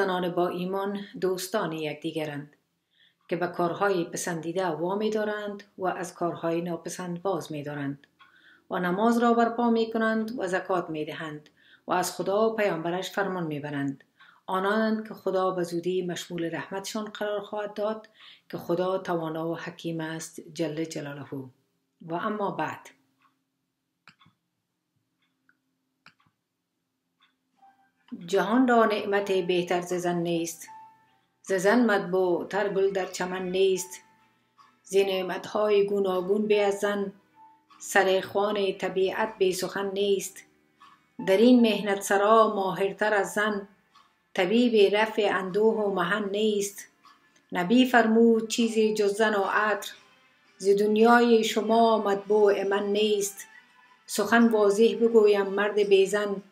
زنان با ایمان دوستان یکدیگرند که به کارهای پسندیده وامی دارند و از کارهای ناپسند باز می دارند و نماز را برپا می کنند و زکات می دهند و از خدا و پیامبرش فرمان می برند آنانند که خدا به زودی مشمول رحمتشان قرار خواهد داد که خدا توانا و حکیم است جل جلاله. و اما بعد جهان را نعمت بهتر ز زن نیست. ز زن مطبوع تر گل در چمن نیست. ز نعمتهای گوناگون به از زن سر خوان طبیعت بی سخن نیست. در این مهنت سرا ماهرتر از زن طبیب رفع اندوه و محن نیست. نبی فرمود چیزی جز زن و عطر ز دنیای شما مطبوع من نیست. سخن واضح بگویم مرد بیزن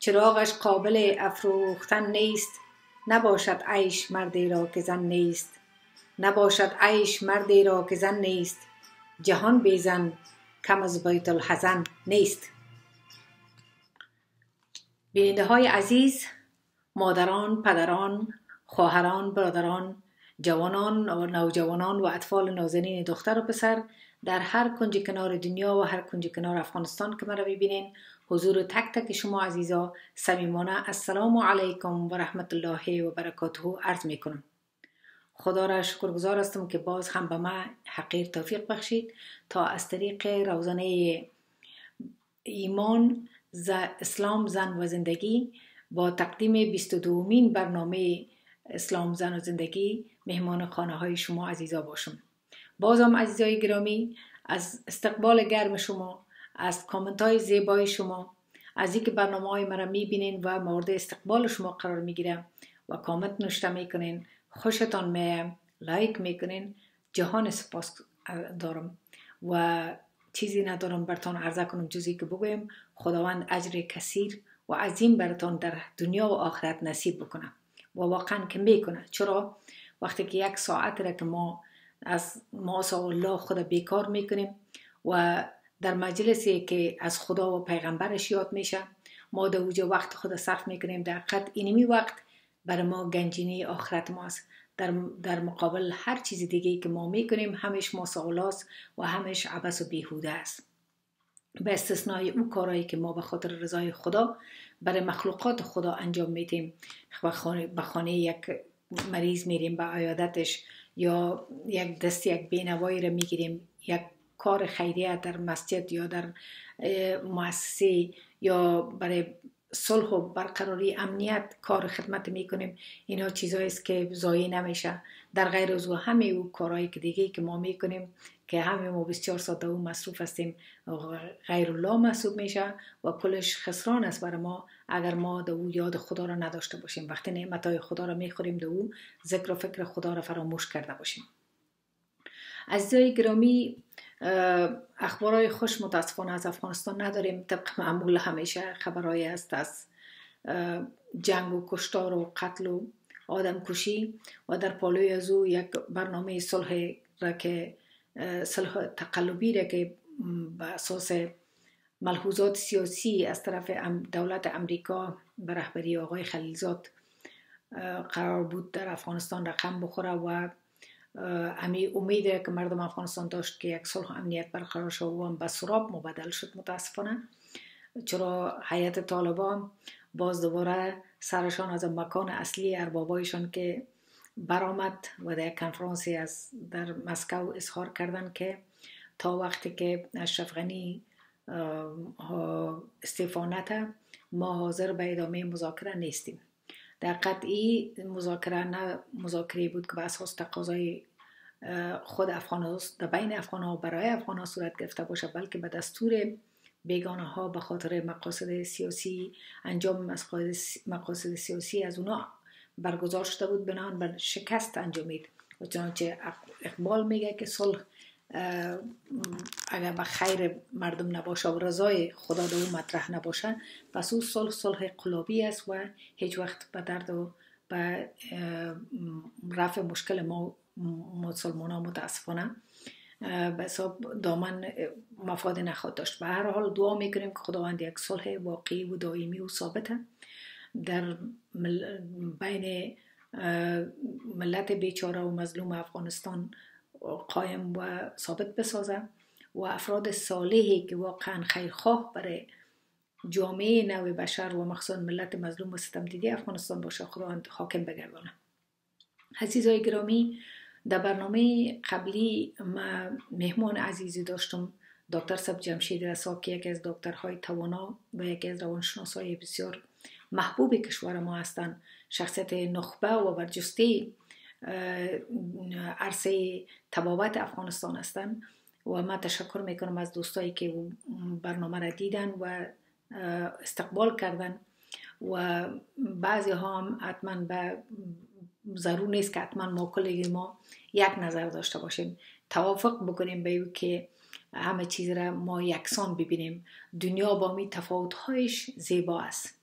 چراغش قابل افروختن نیست. نباشد عیش مردی را که زن نیست. نباشد عیش مردی را که زن نیست. جهان بی زن کم از بیت الحزن نیست. بیننده های عزیز مادران پدران خواهران برادران جوانان و نوجوانان و اطفال نازنین دختر و پسر در هر کنج کنار دنیا و هر کنج کنار افغانستان که مرا ببینین حضور تک تک شما عزیزا صمیمانه السلام علیکم و رحمت الله و برکاته عرض می کنم خدا را شکرگزار هستم که باز هم به ما حقیر توفیق بخشید تا از طریق روزانه ایمان ز اسلام زن و زندگی با تقدیم 22 مین برنامه اسلام زن و زندگی مهمان خانه های شما عزیزا باشم. بازم عزیزای گرامی از استقبال گرم شما از کامنت های زیبای شما. از اینکه برنامه های مرا می‌بینین و مورد استقبال شما قرار می‌گیرم و کامنت نوشته می‌کنین خوشتان لایک می‌کنین جهان سپاس دارم. و چیزی ندارم برتان عرضه کنم جزی که بگویم خداوند اجر کثیر و عظیم برتان در دنیا و آخرت نصیب بکنه. و واقعا که می‌کنه. چرا؟ وقتی که یک ساعت را که ما از ما الله خدا بیکار می‌کنیم و در مجلسی که از خدا و پیغمبرش یاد میشه. ما در اوجا وقت خدا صرف می‌کنیم در حقیقت اینمی وقت. برای ما گنجینه آخرت ماست. در, در مقابل هر چیز دیگه که ما می‌کنیم همش ما و همش عبس و بیهوده است. به استثنای اون کارهایی که ما به خاطر رضای خدا برای مخلوقات خدا انجام میدیم. به خانه یک مریض میریم به عیادتش یا یک دست یک بینوایی را می‌گیریم یک کار خیریه در مسجد یا در مؤسسه یا برای صلح و برقراری امنیت کار خدمت می‌کنیم. اینا چیزایی است که زایی نمیشه. در غیر از همه او کارهایی که دیگه که ما می‌کنیم که همه ما 24 ساعت او مصروف هستیم غیر الله محسوب میشه و کلش خسران است برای ما. اگر ما دو یاد خدا را نداشته باشیم وقتی نعمت های خدا را می‌خوریم دو او ذکر و فکر خدا را فراموش کرده باشیم. عزیزای گرامی اخبارهای خوش متاسفانه از افغانستان نداریم. طبق معمول همیشه خبرهایی است از جنگ و کشتار و قتل و آدم کشی و در پالوی از او یک برنامه صلح را که صلح تقلبی را که به اساس ملحوظات سیاسی از طرف دولت امریکا به رهبری آقای خلیلزاد قرار بود در افغانستان رقم بخوره و امی امید که مردم افغانستان داشت که یک صلح امنیت برقرار شد و به سراب مبدل شد متاسفانه. چرا حیات طالبان باز دوباره سرشان از مکان اصلی اربابایشان که برآمد و در یک کنفرانسی از در مسکو اظهار کردن که تا وقتی که اشرف غنی استفانت ما حاضر به ادامه مذاکره نیستیم. در قطعی مذاکره نه مذاکره بود که به اساس تقاضای خود افغان در بین افغان ها و برای افغان ها صورت گرفته باشه بلکه به دستور بیگانه ها به خاطر مقاصد سیاسی انجام مقاصد سیاسی از اونا برگزار شده بود بنان بر شکست انجامید. و چنانچه اقبال میگه که صلح اگر به خیر مردم نباشه و رضای خدا در اون مطرح نباشه پس او صلح صلح قلابی است و هیچ وقت به درد و به رفع مشکل ما مسلمان ها متاسفانه به حساب دامن مفاد نخواد داشت. به هر حال دعا می‌کنیم که خداوند یک صلح واقعی و دائمی و ثابته در بین ملت بیچاره و مظلوم افغانستان قایم و ثابت بسازه و افراد صالحی که واقعا خیرخواه برای جامعه نو بشر و مخصوصا ملت مظلوم و ستمدیدی افغانستان باشه خداوند حاکم بگردانه عزیزای گرامی در برنامه قبلی ما مهمان عزیزی داشتم دکتر سب جمشید رسا که یکی از دکترهای توانا و یکی از روانشناسای بسیار محبوب کشور ما هستند. شخصیت نخبه و برجسته عرصه تبابت افغانستان هستند و من تشکر می‌کنم از دوستایی که برنامه را دیدن و استقبال کردن و بعضی ها هم حتما به ضرور نیست که حتما ما کلی ما یک نظر داشته باشیم. توافق بکنیم به که همه چیز را ما یکسان ببینیم. دنیا با می تفاوتهایش زیبا است.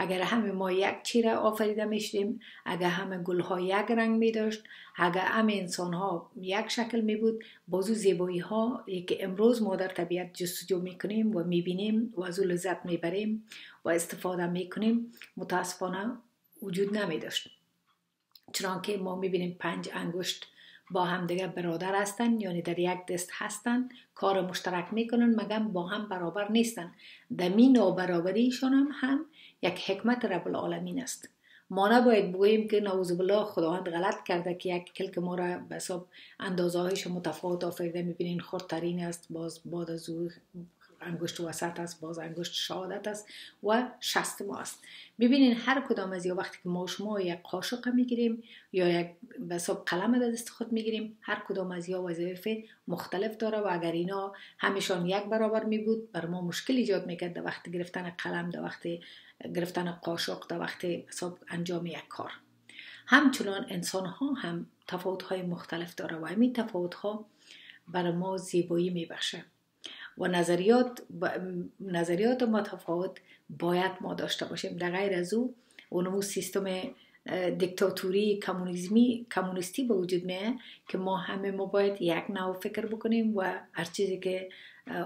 اگر همه ما یک چیره آفریده می‌شدیم اگر همه گلها یک رنگ می داشت اگر همه انسان ها یک شکل می بود بازو زیبایی ها که امروز ما در طبیعت جستجو می کنیم و می بینیم و از لذت می بریم و استفاده می کنیم متاسفانه وجود نمی داشت که ما می بینیم پنج انگشت با هم دیگه برادر هستن یعنی در یک دست هستن کار مشترک می‌کنن مگر با هم برابر نیستن. دمی نابرابریشان هم هم یک حکمت رب العالمین است. ما نباید بگوییم که نعوذ بالله خداوند غلط کرده که یک کلک ما را به حساب اندازه هایش متفاوت آفریده. می‌بینین خردترین است باز بعد از انگشت وسط است باز انگشت شهادت است و شست ما است. ببینین هر کدام از یا وقتی که ما شما یک قاشق می‌گیریم یا یک بساب قلم در دست خود می‌گیریم هر کدام از یا وظایف مختلف داره و اگر اینا همیشان یک برابر می بود بر ما مشکل ایجاد می‌کرد در وقت گرفتن قلم در وقت گرفتن قاشق در وقت حساب انجام یک کار. همچنان انسان ها هم تفاوت های مختلف داره و همین تفاوت ها بر ما زیبایی میبخشه. و نظریات نظریات متفاوت باید ما داشته باشیم. در غیر از او اونمو سیستم دیکتاتوری کمونیسمی کمونیستی به وجود میه که ما همه ما باید یک نوع فکر بکنیم و هر چیزی که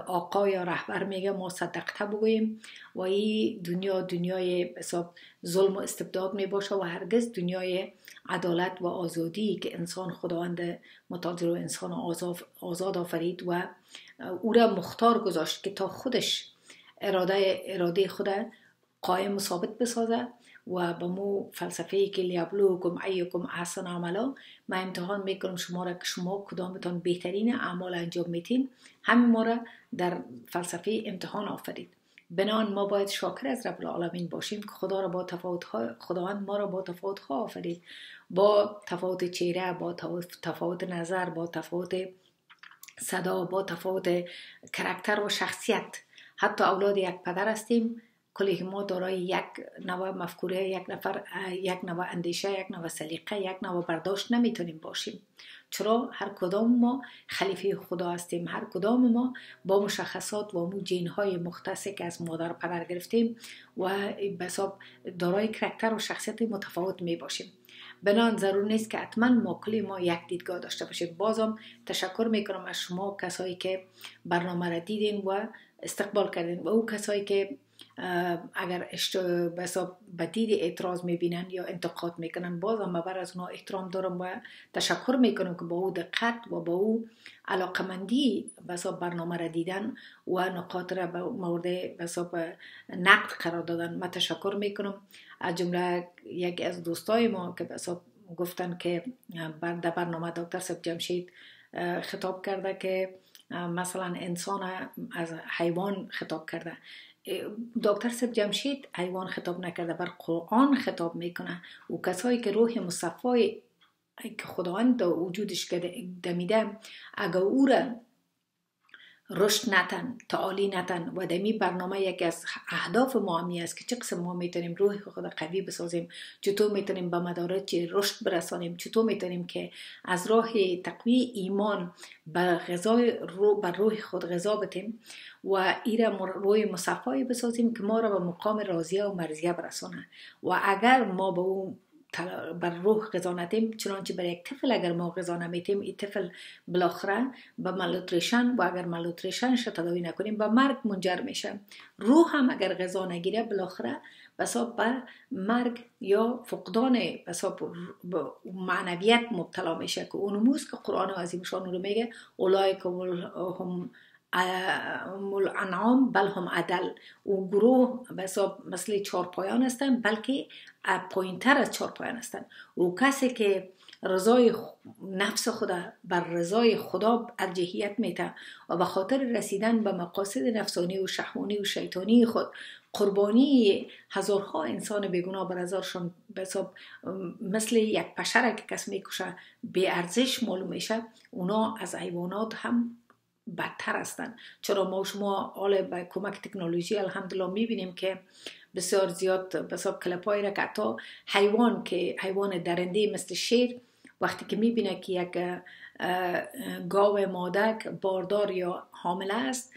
آقا یا رهبر میگه ما صدقته بگوییم و این دنیا دنیای حساب ظلم و استبداد می باشه و هرگز دنیای عدالت و آزادی که انسان خداوند متعال و انسان آزاد آفرید و او را مختار گذاشت که تا خودش اراده, اراده خود قایم و ثابت بسازه. و فلسفه ای که لیبلوکم ایکم احسن عملا من امتحان می‌کنم شما را که شما کدامتان بهترین اعمال انجام میتین همین ما را در فلسفه امتحان آفرید. بنان ما باید شاکر از رب العالمین باشیم که خدا را با تفاوت خداوند ما را با تفاوت ها آفرید. با تفاوت چهره با تفاوت نظر با تفاوت صدا با تفاوت کرکتر و شخصیت. حتی اولاد یک پدر هستیم. کلی ما دارای یک نوع مفکوره یک نفر یک نوع اندیشه یک نوع سلیقه یک نوع برداشت نمی‌تونیم باشیم. چرا؟ هر کدام ما خلیفه خدا هستیم. هر کدام ما با مشخصات و مو جین های مختصی که از مادر پدر گرفتیم و به دارای کرکتر و شخصیت متفاوت می باشیم. بنان ضرور نیست که حتما ما کلی ما یک دیدگاه داشته باشیم. بازم تشکر می‌کنم از شما کسایی که برنامه را دیدین و استقبال کردیم و او کسایی که اگر به دید اعتراض می‌بینن یا انتقاد می‌کنن باز هم بر از اونا احترام دارم و تشکر می‌کنم که با او دقت و با او علاقمندی بسا برنامه را دیدن و نقاط را به مورد بسا نقد قرار دادن. من تشکر می‌کنم. از جمله یکی از دوستای ما که بسا گفتن که در برنامه دکتر سب جمشید خطاب کرده که مثلا انسان از حیوان خطاب کرده. دکتر سب جمشید حیوان خطاب نکرده بر قرآن خطاب می‌کنه. و کسایی که روح مصفای که خداوند وجودش دمیده اگر او را رشد نتن تعالی نتن و دمی برنامه یکی از اهداف ما همی است که چه قسم ما می‌تونیم روح خود قوی بسازیم چطور می‌تونیم به مدارج رشد برسانیم چطور می‌تونیم که از راه تقوی ایمان به غذای رو بر روح خود غذا بتیم و ایره روی مصفایی بسازیم که ما را به مقام راضیه و مرزیه برسانه. و اگر ما به اون بر روح غذا ندیم چنانچه بر یک طفل اگر ما غذا نمیتیم این طفل بالاخره به مالوتریشن و اگر مالوتریشنش تداوی نکنیم به مرگ منجر میشه. روح هم اگر غذا نگیره بالاخره بساب به مرگ یا فقدان بساب معنویت مبتلا میشه که اون که قرآن عظیمشان رو میگه اولای هم انعام بل هم عدل. و گروه مثل چهار پایان هستند بلکه تر از چهار پایان هستند و کسی که رضای نفس خدا بر رضای خدا ارجحیت میته و به خاطر رسیدن به مقاصد نفسانی و شهوانی و شیطانی خود قربانی هزارها انسان بیگناه بر ازارشان مثل یک پشره که کس می‌کشه به ارزش معلوم میشه اونا از حیوانات هم بدتر هستند چرا ما شما حال به کمک تکنولوژی الحمدلله می‌بینیم که بسیار زیاد بساب کلپایی را که حیوان که حیوان درنده مثل شیر وقتی که می‌بینه که یک گاو مادک باردار یا حامله است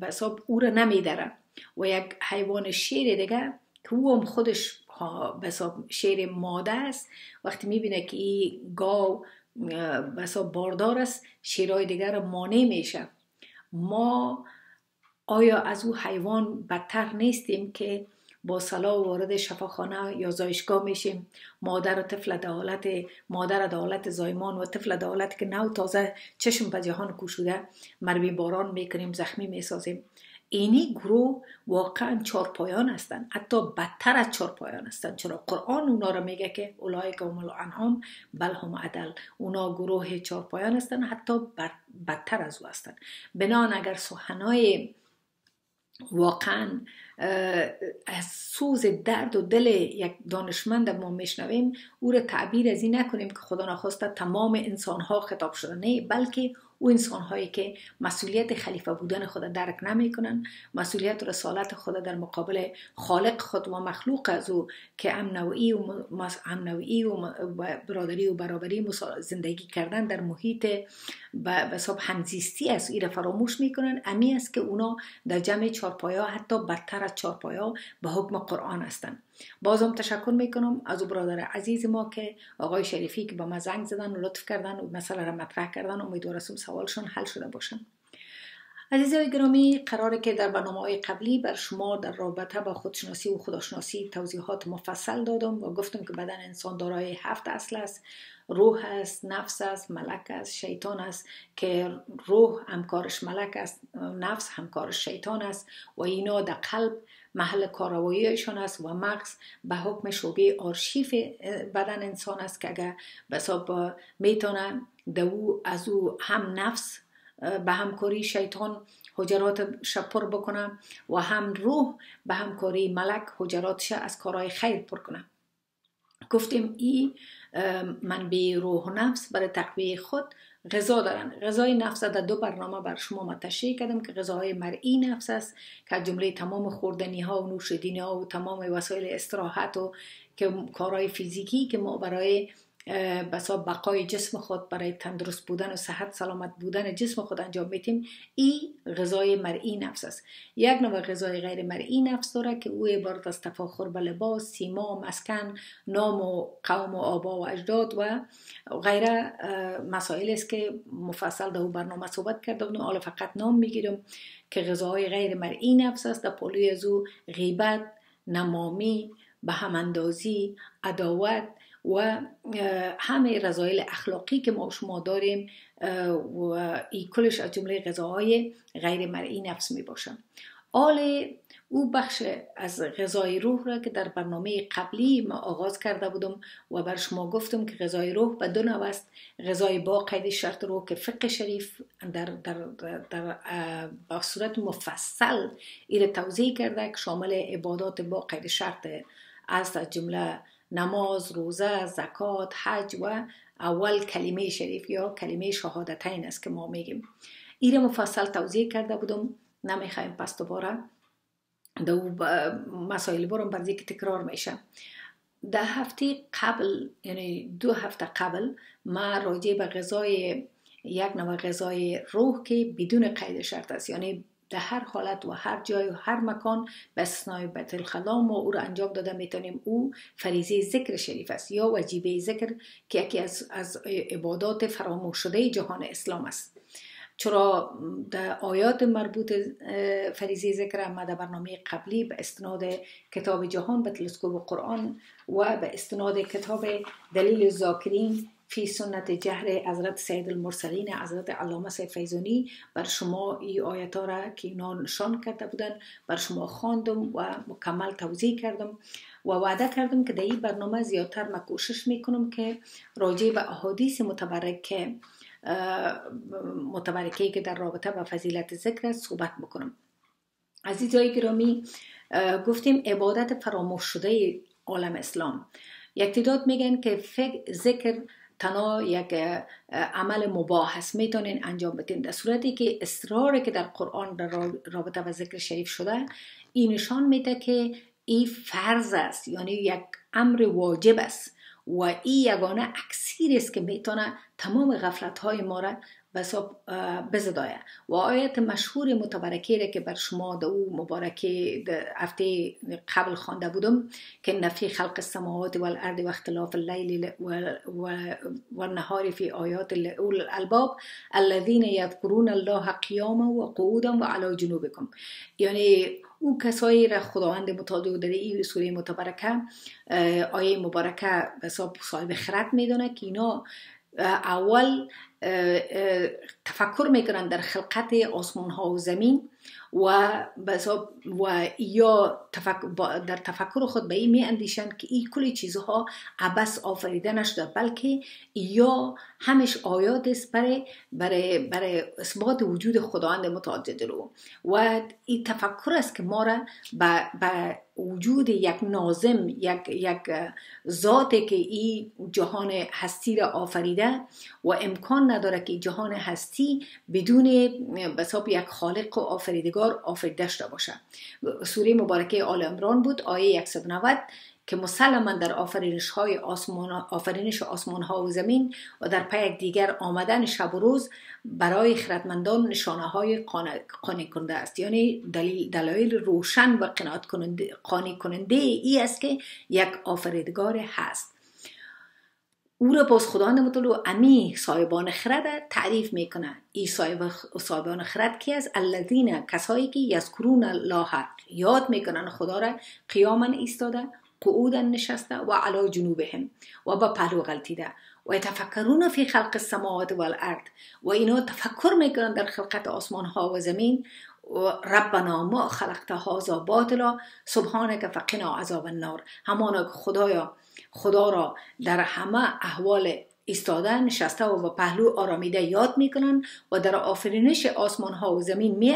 بساب او را نمیداره. و یک حیوان شیر دیگه که او هم خودش بساب شیر ماده است وقتی می‌بینه که این گاو بسا باردار است شیرهای دیگر مانع میشه. ما آیا از او حیوان بدتر نیستیم که با سلا وارد شفاخانه یا زایشگاه میشیم؟ مادر و طفل دالت مادر دالت زایمان و طفل دالت که نو تازه چشم به جهان کوشوده مربی باران می‌کنیم زخمی می‌سازیم. اینی گروه واقعا چارپایان هستند حتی بدتر از چارپایان هستند چرا؟ قرآن اونا را میگه که اولای که انعام بل هم عدل. اونا گروه چارپایان هستند حتی بدتر از او هستند بنان اگر سخنای واقعا از سوز درد و دل یک دانشمند ما میشنویم او را تعبیر از این نکنیم که خدا نخواسته تمام انسان ها خطاب شده نه بلکه او انسان هایی که مسئولیت خلیفه بودن خود درک نمی کنن مسئولیت رسالت خود در مقابل خالق خود و مخلوق از او که امنوعی و, امنوعی و برادری و برابری زندگی کردن در محیط به حساب همزیستی از ایره فراموش می‌کنن امی است که اونا در جمع چارپایا حتی بدتر از چارپایا به حکم قرآن هستند. بازم تشکر می‌کنم از او برادر عزیز ما که آقای شریفی که با ما زنگ زدن و لطف کردن و مسئله را مطرح کردن امیدوارم سوالشون حل شده باشن. عزیزای گرامی قراره که در برنامه های قبلی بر شما در رابطه با خودشناسی و خداشناسی توضیحات مفصل دادم و گفتم که بدن انسان دارای هفت اصل است. روح است نفس است ملک است شیطان است که روح همکارش ملک است نفس همکارش شیطان است و اینا در قلب محل کاررواییشان است و مغز به حکم شعبه آرشیف بدن انسان است که اگر به می‌تونه دو از او هم نفس به همکاری شیطان حجرات شپر بکنه و هم روح به همکاری ملک حجراتش از کارهای خیر پر کنه. گفتیم ای منبع روح و نفس برای تقویه خود غذا دارن. غذای نفس در دو برنامه بر شما ما تشریح کردم که غذاهای مرئی نفس است که جمله تمام خوردنی ها و نوشیدنی ها و تمام وسایل استراحت و که کارهای فیزیکی که ما برای بسا بقای جسم خود برای تندرست بودن و صحت سلامت بودن جسم خود انجام میتیم این غذای مرئی نفس است. یک نوع غذای غیر مرئی نفس داره که او عبارت از تفاخر به لباس سیما مسکن نام و قوم و آبا و اجداد و غیره مسائل است که مفصل در برنامه صحبت کرده بودم. حالا فقط نام می‌گیرم که غذاهای غیر مرئی نفس است. در پالوی از او غیبت نمامی به هماندازی عداوت و همه رضایل اخلاقی که ما و شما داریم و این کلش از جمله غذاهای غیر مرئی نفس می باشن. آل او بخش از غذای روح را که در برنامه قبلی ما آغاز کرده بودم و بر شما گفتم که غذای روح به دو نوع است. غذای با قید شرط روح که فقه شریف در, در, در, در با صورت مفصل این توضیح کرده که شامل عبادات با قید شرط است. از جمله نماز، روزه، زکات، حج و اول کلمه شریف یا کلمه شهادتین است که ما میگیم. این مفصل توضیح کرده بودم. نمی‌خوایم پس دوباره دو مسائل برم بر که تکرار میشه. در هفته قبل یعنی دو هفته قبل ما راجع به غذای یک نوع غذای روح که بدون قید شرط است. یعنی در هر حالت و هر جای و هر مکان به استثنای بیت الخلا ما او را انجام داده می‌تونیم او فریضه ذکر شریف است یا وجیبه ذکر که یکی از, از عبادات فراموش شده جهان اسلام است. چرا در آیات مربوط اه، فریضه ذکر اما در برنامه قبلی به استناد کتاب جهان به تلسکوپ قرآن و به استناد کتاب دلیل الذاکرین فی سنت جهر حضرت سید المرسلین حضرت علامه سید فیضانی. بر شما این آیات ها را که اینا نشان کرده بودن بر شما خواندم و مکمل توضیح کردم و وعده کردم که در این برنامه زیادتر ما کوشش می‌کنم که راجع به احادیث متبرکه متبرکه که در رابطه با فضیلت ذکر صحبت بکنم. عزیزای گرامی گفتیم عبادت فراموش شده عالم اسلام. یک تعداد میگن که فکر ذکر تنها یک عمل مباح است. می‌تونین انجام بدین. در صورتی که اصراری که در قرآن در را- رابطه با ذکر شریف شده این نشان میده که این فرض است یعنی یک امر واجب است و این یگانه اکسیر است که می‌تونه تمام غفلت های ما را بساب بزدایه و آیت مشهور متبرکه را که بر شما در او مبارکه هفته قبل خوانده بودم که نفی خلق السماوات والارض و اختلاف اللیل و, و, و نهار فی آیات اول الالباب الذین یذکرون الله قیاما و قعودا و علی جنوبکم. یعنی او کسایی را خداوند متعال در این سوره متبرکه آیه مبارکه به صاحب خرد می‌دونه که اینا اول تفکر می‌کنن در خلقت آسمان ها و زمین و و یا تفکر در تفکر خود به این می اندیشن که این کل چیزها عبس آفریده نشده بلکه یا همش آیات است برای برای برای اثبات وجود خداوند متعال جلو و این تفکر است که ما را به به وجود یک نازم یک یک ذاتی که این جهان هستی را آفریده و امکان نداره که جهان هستی بدون به حساب یک خالق و آفریدگار آفریده شده باشه. سوره مبارکه آل عمران بود آیه 190 که مسلما در آفرینش های آسمان آفرینش آسمان ها و زمین و در پی دیگر آمدن شب و روز برای خردمندان نشانه های قانع کننده است. یعنی دلیل دلایل روشن و قناعت کننده قانع کننده ای است که یک آفریدگار هست. او را باز خداوند متعال امی صاحبان خرد تعریف می‌کنه. ای صاحب صاحبان خرد کی است الذین کسایی که یذکرون الله یاد می‌کنن خدا را قیاما ایستاده قعودا نشسته و علی جنوبهم و با پهلو غلطیده. و یتفکرون فی خلق السماوات والارض. و اینا تفکر می‌کنن در خلقت آسمان ها و زمین. و ربنا ما خلقت هذا باطلا سبحانك فقنا عذاب النار. همانا خدایا خدا را در همه احوال ایستاده نشسته و به پهلو آرامیده یاد می‌کنن و در آفرینش آسمان ها و زمین می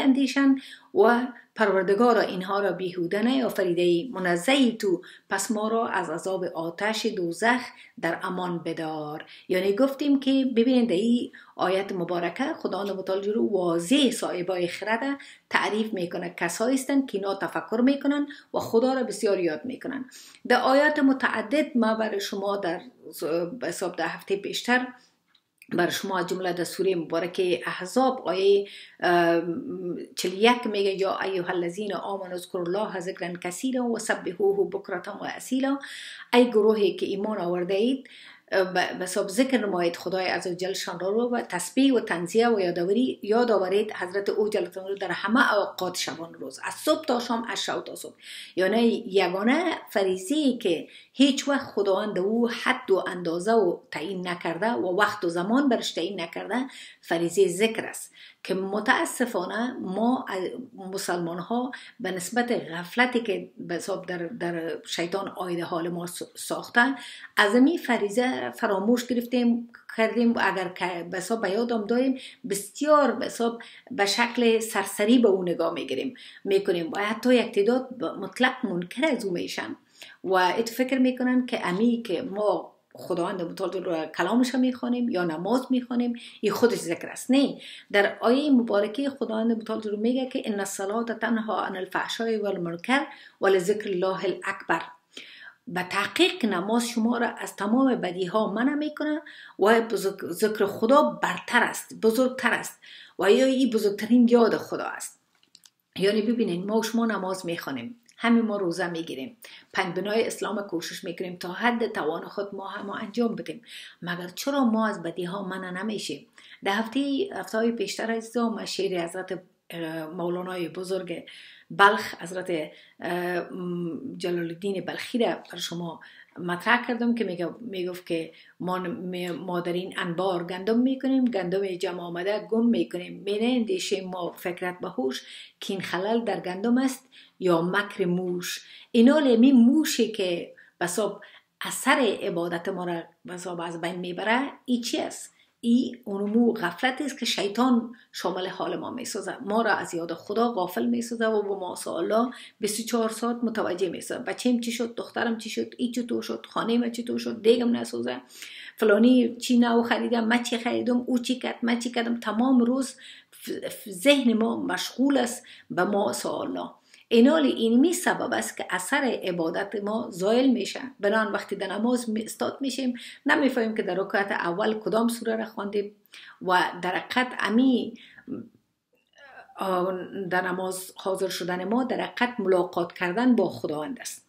و پروردگار اینها را بیهوده نیافریده ای منزهی تو. پس ما را از عذاب آتش دوزخ در امان بدار. یعنی گفتیم که ببینید این آیت مبارکه خدا متعال رو واضح صاحبای خرد تعریف می‌کنه. کسایی هستند که اینا تفکر می‌کنن و خدا را بسیار یاد می‌کنن. در آیات متعدد ما برای شما در حساب در هفته پیشتر بر شما جمله در سوره مبارکه احزاب آیه یک میگه یا ایها الذین آمنوا اذکروا الله ذکرا کثیرا و سبحوه بکرتا و اصیلا. ای گروهی که ایمان آورده اید بساب ذکر نمایید خدای عزوجل شان را رو و تسبیح و تنزیه و یادآوری یاد آورید حضرت او جلتان رو در همه اوقات شبان روز. از صبح تا شام از شب تا صبح. یعنی یگانه فریزی که هیچ وقت خداوند او حد و اندازه و تعیین نکرده و وقت و زمان برش تعیین نکرده فریزی ذکر است. که متاسفانه ما مسلمان ها به نسبت غفلتی که در, در شیطان آیده حال ما ساخته از می فریزه فراموش گرفتیم کردیم. اگر بسا به یادم داریم بسیار بسا به شکل سرسری به اون نگاه می‌گیریم. می‌کنیم. و حتی یک تعداد مطلق منکر از او میشن. و ات فکر می‌کنن که امی که ما خداوند متعال رو کلامش می‌خوانیم یا نماز می‌خوانیم این خودش ذکر است. نه در آیه مبارکه خداوند متعال رو میگه که ان الصلاه تنها عن الفحشاء والمنکر ولذکر الله الاکبر. به تحقیق نماز شما را از تمام بدی ها منع می‌کنه و ذکر خدا برتر است بزرگتر است و یا این بزرگترین یاد خدا است. یعنی ببینید ما شما نماز می‌خوانیم همه ما روزه می‌گیریم. پنج بنای اسلام کوشش می‌کنیم تا حد توان خود ما هم انجام بدیم. مگر چرا ما از بدی ها منع نمیشیم؟ در هفته هفته های پیشتر از ما شعر حضرت مولانای بزرگ بلخ حضرت جلال الدین بلخی را بر شما مطرح کردم که می‌گفت که ما, ما در این انبار گندم می‌کنیم گندم جمع آمده گم می‌کنیم مینه اندیشه ما فکرت به هوش که این خلل در گندم است یا مکر موش اینا لیمی موشی که بساب اثر عبادت ما را بساب از بین می‌بره ای چی است ای اونمو غفلت است که شیطان شامل حال ما می‌سازه ما را از یاد خدا غافل می‌سازه و با ما الله 24 ساعت متوجه می‌سازه بچیم چی شد؟ دخترم چی شد؟ ای چطور شد؟ خانه ما چطور شد؟ دیگم نسازه فلانی چی نو خریدم؟ من چی خریدم؟ او چی کرد؟ من چی کردم؟ تمام روز ذهن ما مشغول است به ما الله اینال اینمی سبب است که اثر عبادت ما زایل میشه. بنان وقتی در نماز استاد میشیم نمی‌فهمیم که در رکعت اول کدام سوره را خواندیم و در حقیقت امی در نماز حاضر شدن ما در حقیقت ملاقات کردن با خداوند است.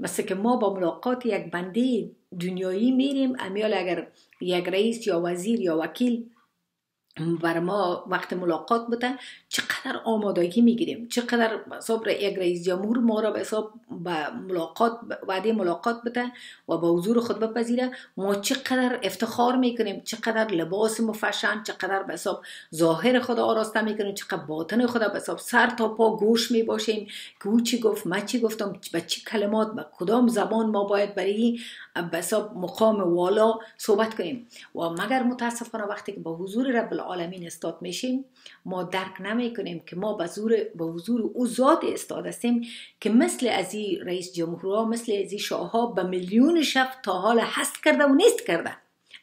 مثل که ما با ملاقات یک بنده دنیایی میریم. امیال اگر یک رئیس یا وزیر یا وکیل بر ما وقت ملاقات بوده چقدر آمادگی می‌گیریم چقدر حساب یک رئیس جمهور ما را به حساب به ملاقات وعده ملاقات بده و به حضور خود بپذیره ما چقدر افتخار می‌کنیم چقدر لباس مفشن چقدر به حساب ظاهر خدا آراسته می‌کنیم چقدر باطن خدا به حساب سر تا پا گوش می‌باشیم که او چی گفت من چی گفتم به چی کلمات به کدام زبان ما باید برای به حساب مقام والا صحبت کنیم و مگر متاسفانه وقتی که به حضور رب العالمین استاد میشیم. ما درک نمی کنیم که ما به حضور به حضور او ذات استاد هستیم که مثل از این رئیس جمهورها مثل از این شاهها به میلیون شف تا حال هست کرده و نیست کرده.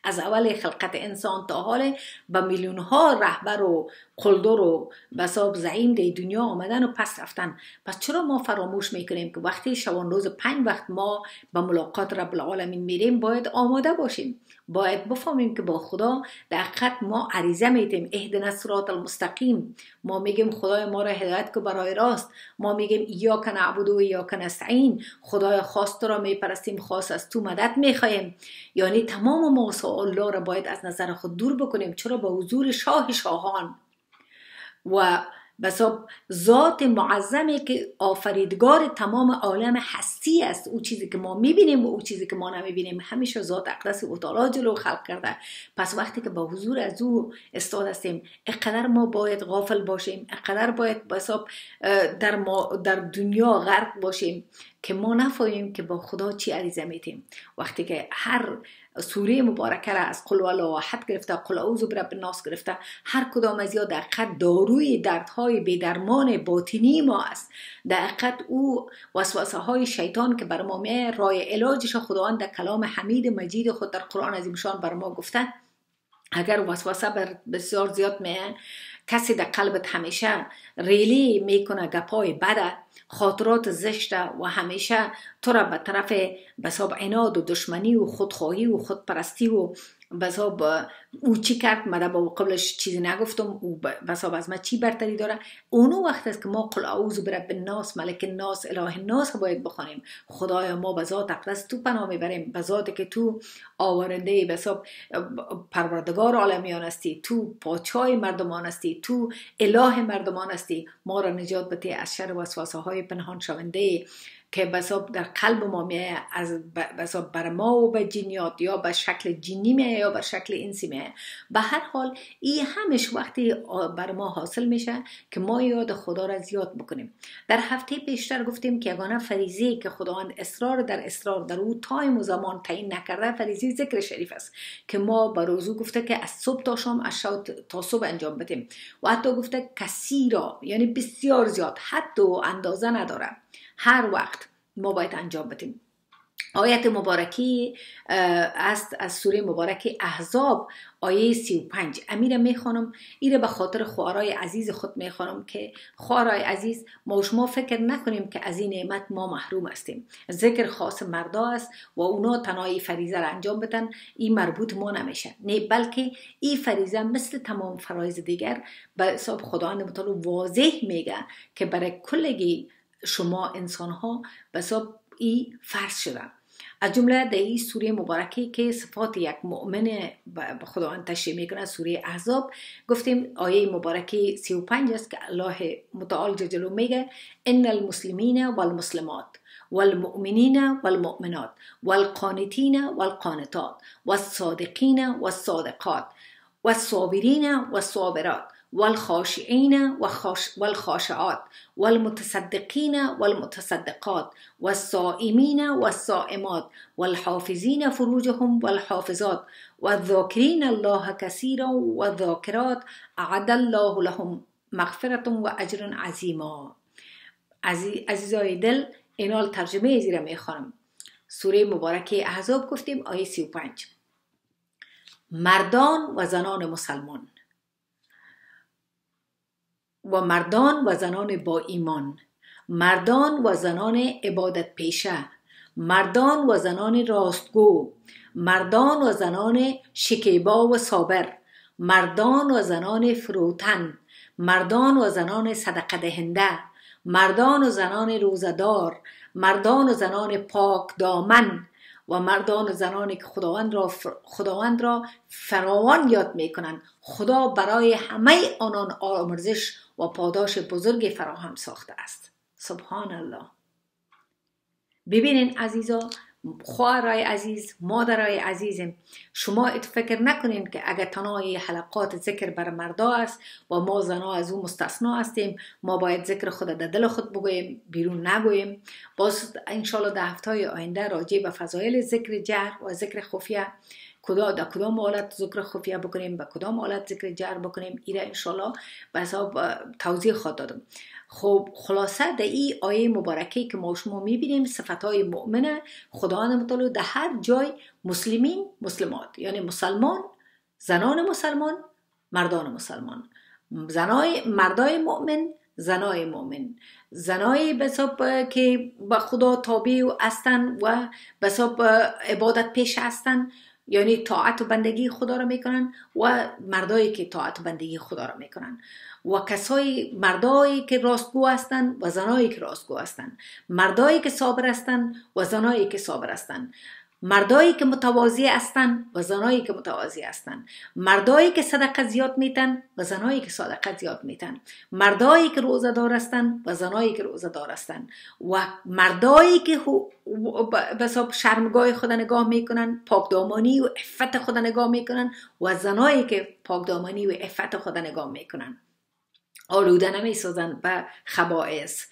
از اول خلقت انسان تا حال به میلیون ها رهبر و قلدر و بساب زعیم دی دنیا آمدن و پس رفتن. پس چرا ما فراموش می‌کنیم که وقتی شبان روز پنج وقت ما به ملاقات رب العالمین میریم باید آماده باشیم؟ باید بفهمیم که با خدا در حقیقت ما عریضه میتیم اهدنا الصراط المستقیم. ما میگیم خدای ما را هدایت که برای راست. ما میگیم یا کن و یا کن استعین خدای خاص را میپرستیم. خاص از تو مدد می‌خواهیم. یعنی تمام ما الله را باید از نظر خود دور بکنیم. چرا؟ با حضور شاه شاهان. و بسا ذات معظمی که آفریدگار تمام عالم هستی است. او چیزی که ما می‌بینیم و او چیزی که ما نمی‌بینیم. همیشه ذات اقدس و تعالی جلو خلق کرده. پس وقتی که با حضور از او استاد هستیم اقدر ما باید غافل باشیم اقدر باید بسا در, ما در دنیا غرق باشیم که ما نفهمیم که با خدا چی عریضه میتیم. وقتی که هر سوره مبارکه را از قل و واحد گرفته قل اعوذ برب الناس گرفته. هر کدام از یا دقیقت داروی دردهای بیدرمان باطنی ما است. دقیقت او وسوسه های شیطان که بر ما می رای علاجش خداوند در کلام حمید مجید خود در قرآن عظیمشان بر ما گفته. اگر وسوسه بر بسیار زیاد می کسی در قلبت همیشه ریلی می‌کنه گپای بده خاطرات زشته و همیشه تو را به طرف بساب عناد و دشمنی و خودخواهی و خودپرستی و بساب او چی کرد؟ مده با قبلش چیزی نگفتم. او بساب از ما چی برتری داره؟ اونو وقت است که ما قل اعوذ برب الناس ملک الناس اله الناس باید بخوانیم. خدایا ما به ذات اقدس تو پناه می‌بریم. به ذاتی که تو آورنده بساب پروردگار عالمیان هستی تو پاچای مردمان هستی تو اله مردمان هستی. ما را نجات بده از شر وسواسه های پنهان شونده. که بساب در قلب ما میه از بساب بر ما و به جنیات یا به شکل جنی میه یا به شکل انسی میه. به هر حال این همش وقتی بر ما حاصل میشه که ما یاد خدا را زیاد بکنیم. در هفته پیشتر گفتیم که یگانه فریزی که خداوند اصرار در اصرار در او تایم و زمان تعیین نکرده فریزی ذکر شریف است که ما به روزو گفته که از صبح تا شام از تا صبح انجام بدیم. و حتی گفته کسی را یعنی بسیار زیاد حتی اندازه نداره. هر وقت ما باید انجام بدیم. آیت مبارکی است از سوره مبارک احزاب آیه 35 امیره می‌خوانم ایره به خاطر خوارای عزیز خود می‌خوانم که خوارای عزیز ما شما فکر نکنیم که از این نعمت ما محروم هستیم. ذکر خاص مردا است و اونا تنهایی فریزه را انجام بدن این مربوط ما نمیشه. نه بلکه این فریزه مثل تمام فرایز دیگر به حساب خداوند متعال واضح میگه که برای کلگی شما انسان ها بساب ای فرض شدن از جمله در این سوره مبارکه که صفات یک مؤمن به خداوند تشریح می‌کنه سوره احزاب گفتیم آیه مبارکه 35 است که الله متعال جلو میگه ان المسلمین والمسلمات والمؤمنين والمؤمنات والقانتين والقانتات والصادقين والصادقات والصابرين والصابرات والخاشعين والخاشعات والمتصدقين والمتصدقات والصائمين والصائمات والحافظين فروجهم والحافظات والذاكرين الله كثيرا والذاكرات أعد الله لهم مغفرة وأجر عظيما عزیزای دل اینال ترجمه زیرا می‌خوانم. سوره مبارکه احزاب گفتیم آیه 35 مردان و زنان مسلمان. و مردان و زنان با ایمان. مردان و زنان عبادت پیشه. مردان و زنان راستگو. مردان و زنان شکیبا و صابر. مردان و زنان فروتن. مردان و زنان صدقه دهنده. مردان و زنان روزدار مردان و زنان پاک دامن. و مردان و زنانی که خداوند را, خداوند را فراوان یاد می کنند خدا برای همه آنان آمرزش و پاداش بزرگ فراهم ساخته است. سبحان الله ببینین عزیزا خواهرای عزیز مادرای عزیزم شما فکر نکنین که اگر تنهای حلقات ذکر بر مردا است و ما زنا از او مستثنا هستیم ما باید ذکر خود در دل خود بگوییم بیرون نگوییم. باز انشالله در هفته آینده راجع به فضایل ذکر جهر و ذکر خفیه کدا در کدام حالت ذکر خفیه بکنیم به کدام حالت ذکر جهر بکنیم ایره انشالله به حساب توضیح خواهد دادم. خب خلاصه در این آیه مبارکه که ما شما می‌بینیم صفت های مؤمنه خداوند متعال در هر جای مسلمین مسلمات. یعنی مسلمان زنان مسلمان مردان مسلمان. زنای مردای مؤمن زنای مؤمن. زنای بساب که به خدا تابع هستن و بساب عبادت پیش هستن. یعنی طاعت و بندگی خدا را می‌کنن و مردایی که طاعت و بندگی خدا را می‌کنن. و کسای مردایی که راستگو هستند و زنایی که راستگو هستند مردایی که صابر هستند و زنایی که صابر هستند مردایی که متواضع هستند و زنایی که متواضع هستند مردایی که صدقه زیاد میتن و زنایی که صدقه زیاد میتن. مردایی که روزه دار هستند و زنایی که روزه دار هستند و مردایی که به شرمگاه خود نگاه می‌کنن پاکدامانی و عفت خود نگاه می‌کنن و زنایی که پاکدامانی و عفت خود نگاه می‌کنن. آلوده نمی‌سازن به خبائث.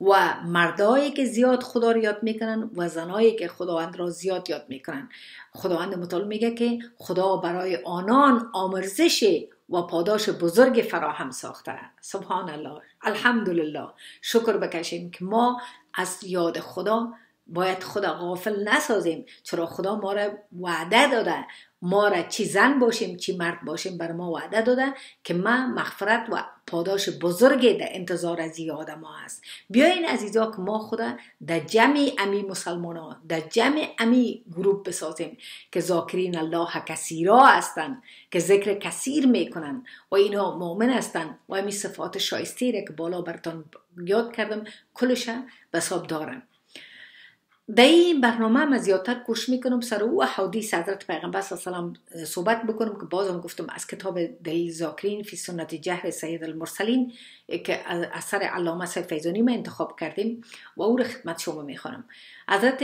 و مردایی که زیاد خدا رو یاد می‌کنن و زنایی که خداوند را زیاد یاد می‌کنن. خداوند متعال میگه که خدا برای آنان آمرزش و پاداش بزرگ فراهم ساخته. سبحان الله الحمدلله. شکر بکشیم که ما از یاد خدا باید خدا غافل نسازیم چرا خدا ما را وعده داده ما را چی زن باشیم چی مرد باشیم بر ما وعده داده که ما مغفرت و پاداش بزرگ در انتظار از یاد ما هست. بیاین عزیزا که ما خدا در جمع امی مسلمان ها در جمع امی گروپ بسازیم که ذاکرین الله کثیرا هستند که ذکر کثیر می‌کنن و اینا مؤمن هستند و امی صفات شایسته که بالا برتان یاد کردم کلش بساب دارن. در این برنامه من زیادتر کوشش می‌کنم سر او. حدیث حضرت پیغمبر صلی الله علیه صحبت بکنم که بازم گفتم از کتاب دلیل زاکرین فی سنت جهر سید المرسلین که اثر علامه سید فیضانی ما انتخاب کردیم و او رو خدمت شما می‌خوانم. حضرت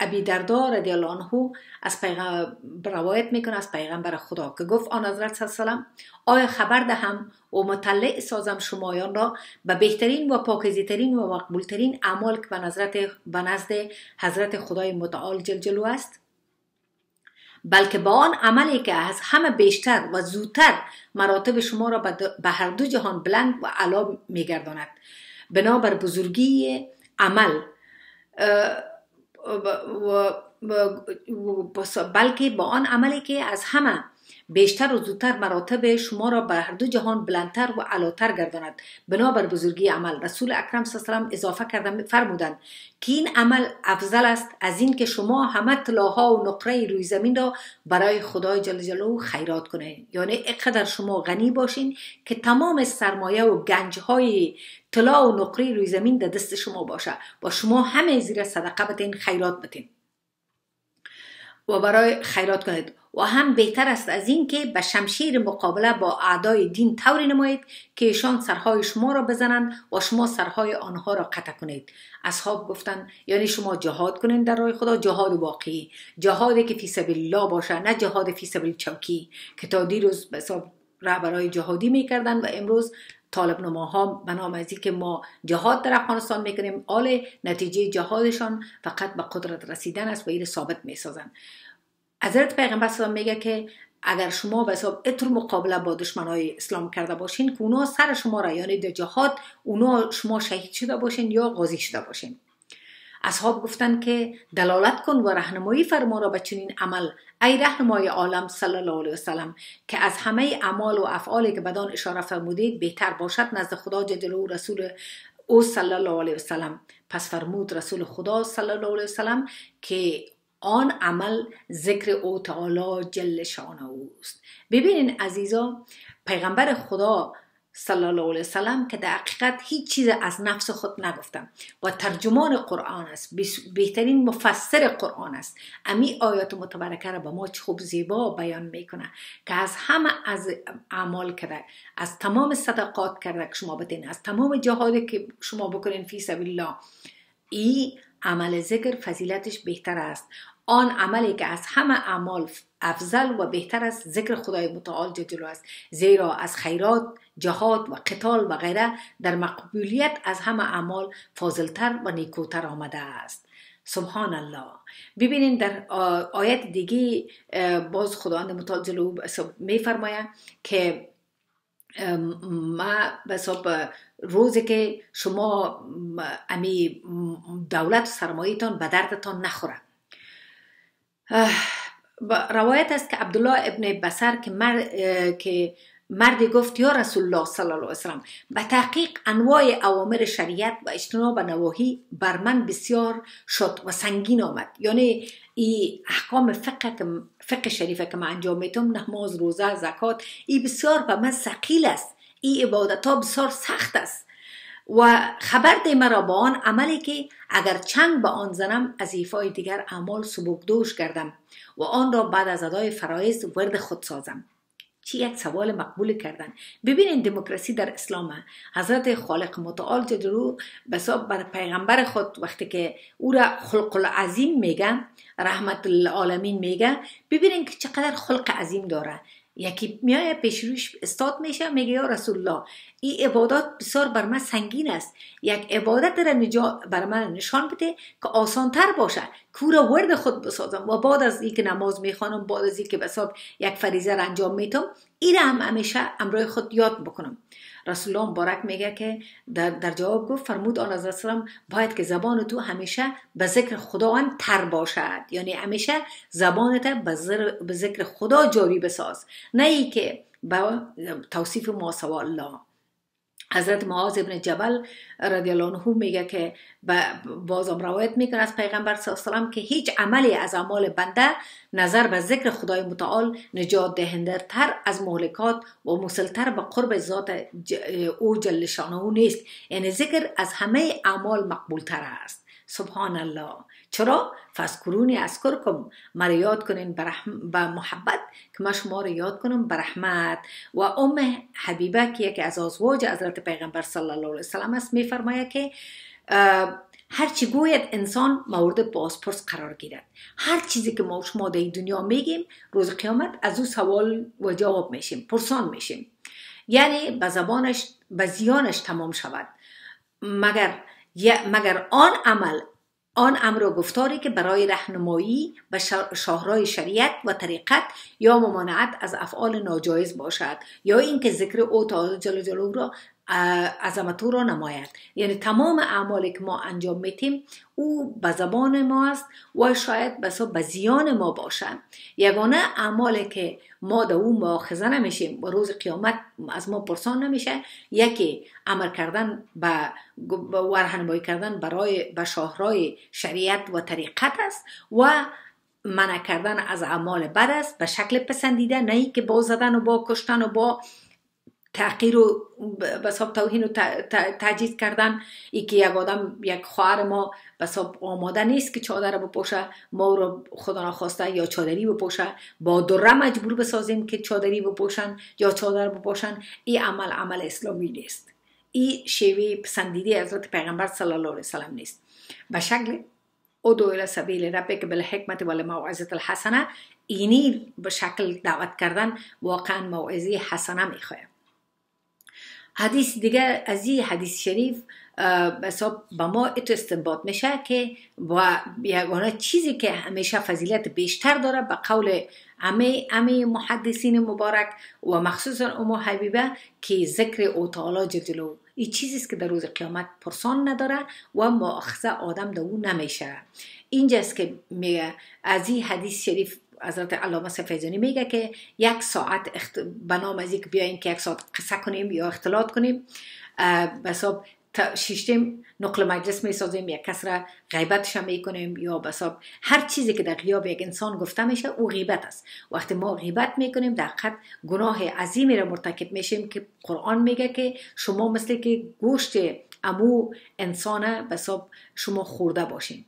ابی دردا رضی الله عنه از پیغمبر روایت می‌کنه از پیغمبر خدا. که گفت آن حضرت صلی علیه آیا خبر دهم و مطلع سازم شمایان را به بهترین و پاکیزیترین و مقبولترین اعمال که به نظرت به نزد حضرت خدای متعال جل جلو است؟ بلکه با آن عملی که از همه بیشتر و زودتر مراتب شما را به هر دو جهان بلند و علا میگرداند. بنابر بزرگی عمل بلکه با آن عملی که از همه بیشتر و زودتر مراتب شما را بر هر دو جهان بلندتر و علاتر گرداند. بنابر بزرگی عمل رسول اکرم صلی الله علیه و اضافه کردن فرمودند که این عمل افضل است از این که شما همه طلاها و نقره روی زمین را برای خدای جل جلاله خیرات کنید. یعنی اقدر شما غنی باشین که تمام سرمایه و گنج های طلا و نقره روی زمین در دست شما باشه. با شما همه زیر صدقه بتین خیرات بتین. و برای خیرات کنید. و هم بهتر است از این که به شمشیر مقابله با اعدای دین طوری نمایید که ایشان سرهای شما را بزنند و شما سرهای آنها را قطع کنید. اصحاب گفتند یعنی شما جهاد کنید در راه خدا جهاد واقعی. جهادی که فی سبیل الله باشه نه جهاد فی سبیل چوکی که تا دیروز به رهبرای جهادی می‌کردن و امروز طالب نماها به نام از که ما جهاد در افغانستان می‌کنیم آل نتیجه جهادشان فقط به قدرت رسیدن است و این ثابت می‌سازن حضرت پیغمبر صلی میگه که اگر شما به حساب اتر مقابله با دشمنای اسلام کرده باشین که اونا سر شما را یعنی در جهاد اونا شما شهید شده باشین یا غازی شده باشین. اصحاب گفتن که دلالت کن و رهنمایی فرما را به چنین عمل. ای رهنمای عالم صلی الله علیه وسلم که از همه اعمال و افعالی که بدان اشاره فرمودید بهتر باشد نزد خدا جل رسول او صلی الله علیه وسلم پس فرمود رسول خدا صلی الله علیه وسلم که آن عمل ذکر او تعالی جل شانه اوست. ببینین عزیزا پیغمبر خدا صلی الله علیه وسلم که در حقیقت هیچ چیز از نفس خود نگفتم. و ترجمان قرآن است بهترین مفسر قرآن است. امی آیات متبرکه را به ما خوب زیبا بیان می‌کنه که از همه از اعمال کرده از تمام صدقات کرده که شما بتین از تمام جهادی که شما بکنین فی سبیل الله ای عمل ذکر فضیلتش بهتر است. آن عملی که از همه اعمال افضل و بهتر است ذکر خدای متعال جلو است. زیرا از خیرات جهاد و قتال و غیره در مقبولیت از همه اعمال فاضلتر و نیکوتر آمده است. سبحان الله ببینید در آیت دیگه باز خداوند متعال جلو میفرماید که ما به روزی که شما امی دولت و سرمایتان به دردتان نخوره. روایت است که عبدالله ابن بسر که, مر... که مردی گفت یا رسول الله صلی الله علیه وسلم به تحقیق انواع اوامر شریعت و اجتناب نواهی بر من بسیار شد و سنگین آمد. یعنی ای احکام فقه فقه شریفه که من انجام میتم نماز روزه زکات ای بسیار به من ثقیل است. ای عبادت ها بسیار سخت است. و خبر ده مرا با آن عملی که اگر چنگ به آن زنم از ایفای دیگر اعمال سبکدوش کردم و آن را بعد از ادای فرایز ورد خود سازم. چی یک سوال مقبول کردن. ببینید دموکراسی در اسلام. حضرت خالق متعال جدرو بساب بر پیغمبر خود وقتی که او را خلق العظیم میگه رحمت العالمین میگه ببینید که چقدر خلق عظیم داره. یکی میای پیش روش استاد میشه میگه یا رسول الله این عبادات بسیار بر من سنگین است. یک عبادت را نجا بر من نشان بده که آسان تر باشه. کورا ورد خود بسازم و بعد از اینکه نماز می‌خوانم بعد از اینکه بساب یک فریضه را انجام میتم این هم همیشه امرای خود یاد بکنم. رسول الله مبارک میگه که در, در جواب گفت فرمود آن از السلام باید که زبان تو همیشه به ذکر خداوند تر باشد. یعنی همیشه زبانت به ذکر خدا جاری بساز. نه ای که به توصیف ما الله حضرت معاذ ابن جبل رضی الله عنه میگه که با- بازم روایت می‌کنه از پیغمبر صلی الله علیه وسلم که هیچ عملی از اعمال بنده نظر به ذکر خدای متعال نجات دهنده تر از مهلکات و مسلتر به قرب ذات او جل شانه نیست. یعنی ذکر از همه اعمال مقبول تر است. سبحان الله. چرا؟ فذکرونی اذکرکم مرا یاد کنین به محبت که من شما رو یاد کنم به رحمت. و ام حبیبه که یکی از ازواج حضرت پیغمبر صلی الله علیه وسلم است میفرماید که اه، هر چی گوید انسان مورد بازپرس قرار گیرد. هر چیزی که ما شما در دنیا میگیم روز قیامت از او سوال و جواب میشیم پرسان میشیم. یعنی به زبانش به زیانش تمام شود. مگر مگر آن عمل آن امر و گفتاری که برای رهنمایی به شا- شاهراه شریعت و طریقت یا ممانعت از افعال ناجایز باشد یا اینکه ذکر او تعالی جل جلاله را عظمت او را نماید. یعنی تمام اعمالی که ما انجام میتیم او به زبان ما است و شاید بسا به زیان ما باشد یگانه اعمالی که ما در او مؤاخذه نمیشیم و روز قیامت از ما پرسان نمیشه یکی عمل کردن به ورهنمایی کردن برای به شاهراه شریعت و طریقت است و منع کردن از اعمال بد است به شکل پسندیده نه که با زدن و با کشتن و با تحقیر و بساب توهین و تجیز کردن ای که یک آدم یک خواهر ما بساب آماده نیست که چادر بپوشه ما رو خدا نخواسته یا چادری بپوشه با دره مجبور بسازیم که چادری بپوشن یا چادر بپوشن این عمل عمل اسلامی نیست. این شیوه پسندیده حضرت پیغمبر صلی الله علیه وسلم نیست. به شکل ادعو الى سبیل ربک بالحکمت و الموعظه الحسنه اینی به شکل دعوت کردن واقعا موعظه حسنه می‌خواه حدیث دیگه از این حدیث شریف بسا به ما ات استنباط میشه که و یگانه چیزی که همیشه فضیلت بیشتر داره به قول همه همه محدثین مبارک و مخصوصا ام حبیبه که ذکر او تعالی جلاله. این چیزی است که در روز قیامت پرسان نداره و مؤاخذه آدم در او نمیشه. اینجاست که میگه از این حدیث شریف حضرت علامه فیضانی میگه که یک ساعت اخت... به نام از اینکه بیایم که یک ساعت قصه کنیم یا اختلاط کنیم اه، بساب شیشتیم نقل مجلس می‌سازیم یک کس را غیبتش هم می‌کنیم یا بساب هر چیزی که در غیاب یک انسان گفته میشه او غیبت است. وقتی ما غیبت می‌کنیم در حقیقت گناه عظیمی را مرتکب میشیم که قرآن میگه که شما مثل که گوشت امو انسان بساب شما خورده باشین.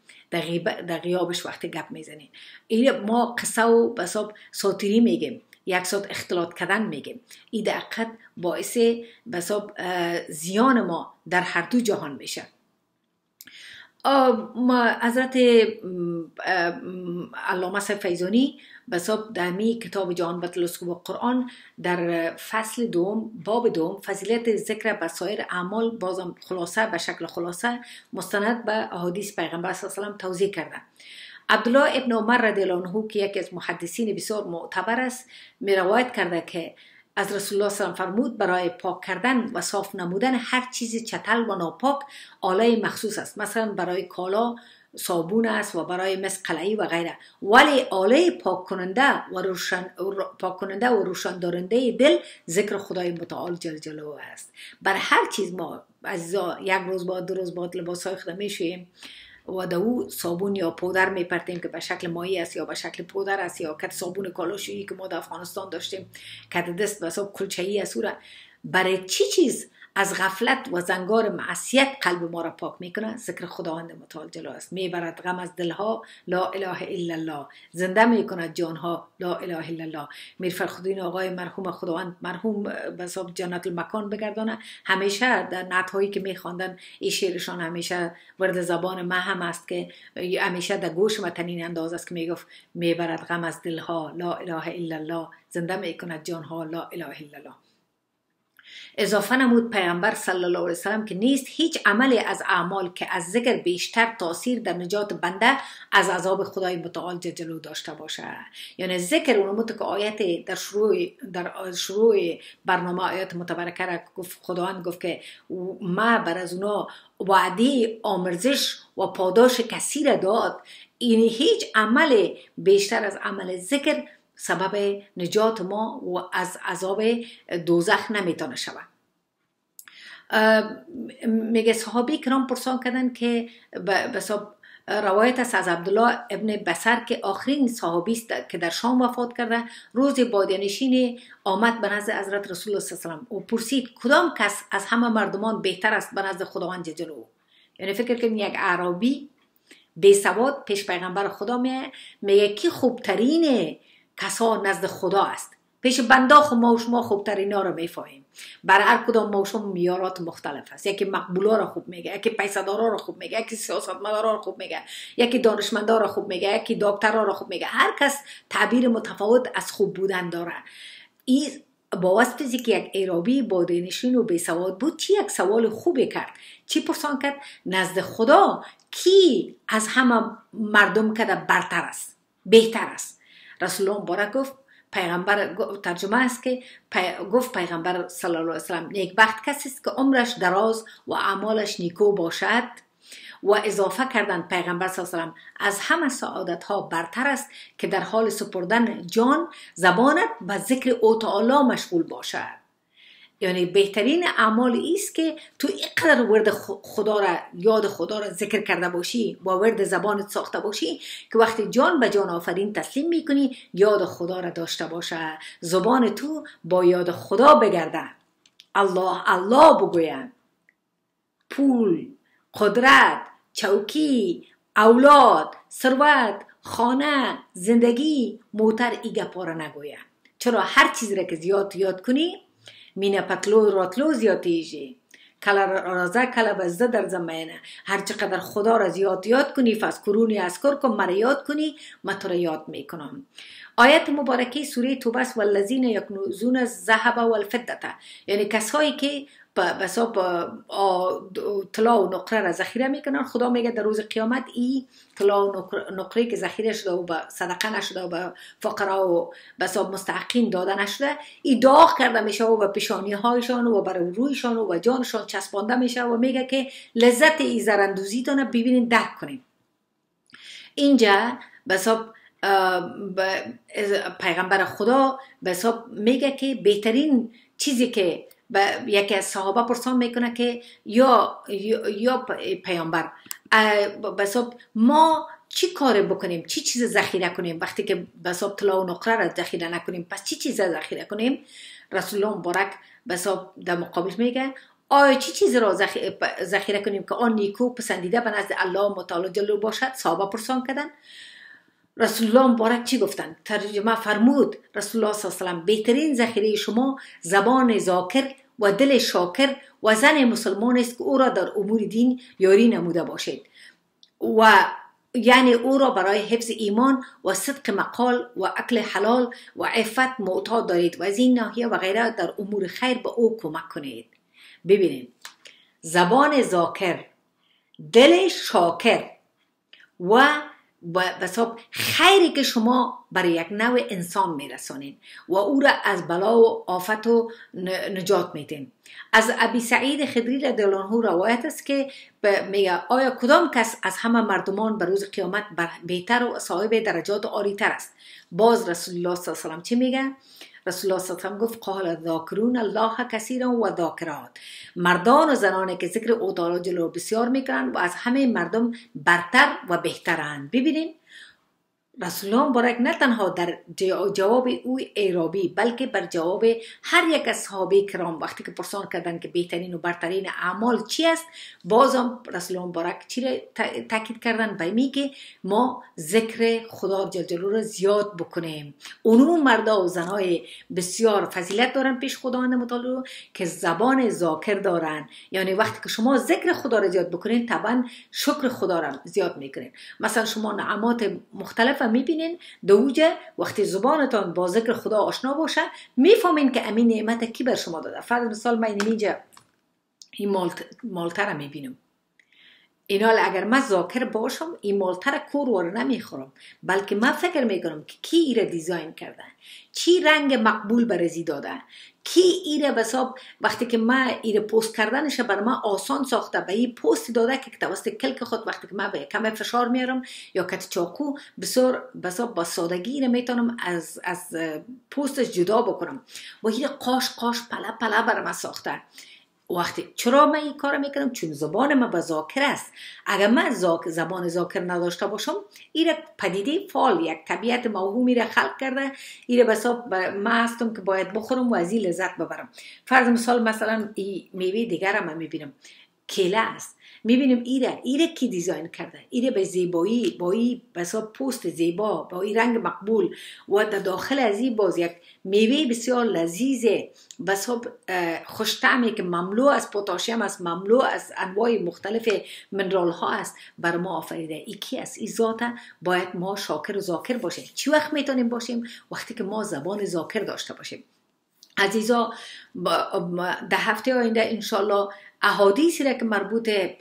در, غیابش وقتی گپ می‌زنین این ما قصه و بساب ساتیری میگیم. یک ساعت اختلاط کردن میگیم. این در حقیقت باعث بساب زیان ما در هر دو جهان میشه. ما حضرت م، اه، علامه فیضانی بساب دمی کتاب جان و تلسکوب قرآن در فصل دوم باب دوم فضیلت ذکر بسایر اعمال بازم خلاصه به شکل خلاصه مستند به احادیث پیغمبر صلی الله علیه و توضیح کرده. عبدالله ابن عمر رضی الله عنه که یکی از محدثین بسیار معتبر است می روایت کرده که از رسول الله صلی الله علیه فرمود برای پاک کردن و صاف نمودن هر چیز چتل و ناپاک آله مخصوص است. مثلا برای کالا صابون است و برای مس قلعی و غیره. ولی آله پاک کننده و روشن پاک کننده و روشن دارنده دل ذکر خدای متعال جل جلاله است. بر هر چیز ما عزیزا یک روز بعد دو روز بعد لباس های خود می‌شویم و در او صابون یا پودر میپرتیم که به شکل مایی است یا به شکل پودر است یا کت صابون کالاشویی که ما در افغانستان داشتیم کت دست بسا کلچه‌ای است او را. برای چی چیز از غفلت و زنگار معصیت قلب ما را پاک می‌کنه ذکر خداوند متعال جلو است. می‌برد غم از دلها. لا اله الا الله. زنده می‌کند جانها. لا اله الا الله. میر فرخدین آقای مرحوم خداوند. مرحوم بساب جنت المکان بگردانه. همیشه در نعت که میخواندن این شعرشان همیشه ورد زبان ما هم است که همیشه در گوش ما تنین انداز است که می‌گفت می‌برد غم از دلها. لا اله الا الله. زنده می‌کند جانها. لا اله الا الله. اضافه نمود پیامبر صلی الله علیه وسلم که نیست هیچ عملی از اعمال که از ذکر بیشتر تاثیر در نجات بنده از عذاب خدای متعال جلو داشته باشه یعنی ذکر اون که آیت در شروع در شروع برنامه آیات متبرکه را گفت خداوند گفت که ما بر از اونا وعده آمرزش و پاداش کسی را داد. این هیچ عمل بیشتر از عمل ذکر سبب نجات ما و از عذاب دوزخ نمی‌تونه شود. میگه صحابی کرام پرسان کردن که روایت است از عبدالله ابن بسر که آخرین صحابی است که در شام وفات کرده روز بادیانشین آمد به نزد حضرت رسول الله صلی الله علیه و پرسید کدام کس از همه مردمان بهتر است به نزد خداوند جلو یعنی فکر کنید یک عربی بی سواد پیش پیغمبر خدا میگه میگه کی خوبترینه کسا نزد خدا است. پیش بندا خو ما و شما خوبترین ها رو می‌فهمیم بر هر کدام ما شما میارات مختلف است. یکی مقبولا رو خوب میگه یکی پیسدارا رو خوب میگه یکی سیاستمدارا رو خوب میگه یکی دانشمندا رو خوب میگه یکی دکترا رو خوب میگه. هر کس تعبیر متفاوت از خوب بودن داره. این با واسطه که یک ایرابی با دینشین و بی سواد بود چی یک سوال خوبی کرد؟ چی پرسان کرد؟ نزد خدا کی از همه مردم کده برتر است بهتر است؟ رسول الله مبارک گفت پیغمبر ترجمه است که گفت پیغمبر صلی الله علیه وسلم نیک بخت کسی است که عمرش دراز و اعمالش نیکو باشد. و اضافه کردن پیغمبر صلی الله علیه وسلم از همه سعادت ها برتر است که در حال سپردن جان زبانت به ذکر او تعالی مشغول باشد. یعنی بهترین اعمال است که تو اینقدر ورد خدا را یاد خدا را ذکر کرده باشی با ورد زبانت ساخته باشی که وقتی جان به جان آفرین تسلیم می‌کنی یاد خدا را داشته باشه. زبان تو با یاد خدا بگرده. الله الله بگویم. پول قدرت چوکی اولاد ثروت خانه زندگی موتر ایگه پاره نگویم. چرا؟ هر چیزی را که زیاد یاد کنی مینه پتلو راتلو زیاتیجی. کلا رازه کلا بزده در زمینه. هر چقدر خدا را زیاد یاد کنی فاز کرونی اسکر کن مرا یاد کنی ما تو را یاد می‌کنم. آیت مبارکه سوره توبه است والذین یکنوزون الذهب والفضه یعنی کسایی که بسا طلا و نقره را ذخیره می‌کنن. خدا میگه در روز قیامت ای طلا و نقره که ذخیره شده و به صدقه نشده و به فقرا و بسا مستحقین داده نشده ای داغ کرده میشه و به پیشانی هایشان و بر رویشان و جانشان چسبانده میشه و میگه که لذت ای زرندوزی دانه ببینین درک کنیم اینجا بسا پیغمبر خدا بسا میگه که بهترین چیزی که یکی از صحابه پرسان می‌کنه که یا یا پیامبر بساب ما چی کار بکنیم؟ چی چیز ذخیره کنیم؟ وقتی که بساب طلا و نقره را ذخیره نکنیم پس چی چیز ذخیره کنیم؟ رسول الله مبارک بساب در مقابل میگه آیا چی چیز را ذخیره کنیم که آن نیکو پسندیده به نزد الله متعال جلو باشد؟ صحابه پرسان کردن. رسول الله مبارک چی گفتن؟ ترجمه فرمود رسول الله صلی الله علیه وسلم بهترین ذخیره شما زبان ذاکر و دل شاکر و زن مسلمان است که او را در امور دین یاری نموده باشید و یعنی او را برای حفظ ایمان و صدق مقال و اکل حلال و عفت معتاد دارید و از این ناحیه و غیره در امور خیر به او کمک کنید. ببینید زبان ذاکر دل شاکر و بساب خیری که شما برای یک نوع انسان میرسانید و او را از بلا و آفت و نجات میدین. از ابی سعید خدری رضی روایت است که میگه آیا کدام کس از همه مردمان به روز قیامت بهتر و صاحب درجات عالی تر است؟ باز رسول الله صلی الله علیه و چی میگه؟ رسول الله صلی الله گفت قال ذاکرون الله کثیرا و ذاکرات. مردان و زنانی که ذکر او تعالی جلو بسیار می‌کنند و از همه مردم برتر و بهترند. ببینیم رسول الله مبارک نه تنها در جواب او ایرابی بلکه بر جواب هر یک از صحابه کرام وقتی که پرسان کردن که بهترین و برترین اعمال چی است بازم رسول الله مبارک چی را تا- تاکید کردن به می که ما ذکر خدا جل جلاله را زیاد بکنیم. اونو مردا و زنای بسیار فضیلت دارن پیش خداوند متعال که زبان ذاکر دارن یعنی وقتی که شما ذکر خدا را زیاد بکنین طبعا شکر خدا را زیاد می‌کنین مثلا شما نعمات مختلف می‌بینین. دوجه وقتی زبانتان با ذکر خدا آشنا باشه می‌فهمین که امین نعمت کی بر شما داده. فرض مثال من اینجا این مالت مالتر می‌بینم. اینا اگر من ذاکر باشم این مالتر کور وار نمی‌خورم. بلکه من فکر می‌کنم که کی ایره دیزاین کرده چی رنگ مقبول برزی داده؟ کی ایره بساب وقتی که من ایره پست کردنش بر من آسان ساخته به این پست داده که توسط کلک خود وقتی که من به کم فشار میارم یا کت چاقو بسیار بساب با سادگی ایره می‌تونم از از پستش جدا بکنم. و ایره قاش قاش پله پله بر من ساخته. وقتی چرا من این کار می‌کنم چون زبان من به ذاکر است. اگر من زاک زبان ذاکر نداشته باشم ایره پدیده فال یک طبیعت موهومی را خلق کرده. ایره بسا من هستم که باید بخورم و از این لذت ببرم. فرض مثال مثلا ای میوه دیگر من می‌بینم. کیله است. می‌بینیم ایره ایره کی دیزاین کرده؟ ایره به زیبایی با این بسا پوست زیبا با این رنگ مقبول. و در داخل از این باز یک میوه بسیار لذیذه. بسا خوشتعمی که مملو از پوتاشیم است مملو از انواع مختلف منرال ها است بر ما آفریده. ای کی است؟ این ذات باید ما شاکر و ذاکر باشیم. چی وقت می‌تونیم باشیم؟ وقتی که ما زبان ذاکر داشته باشیم. عزیزا ده هفته آینده انشالله احادیثی را که مربوط به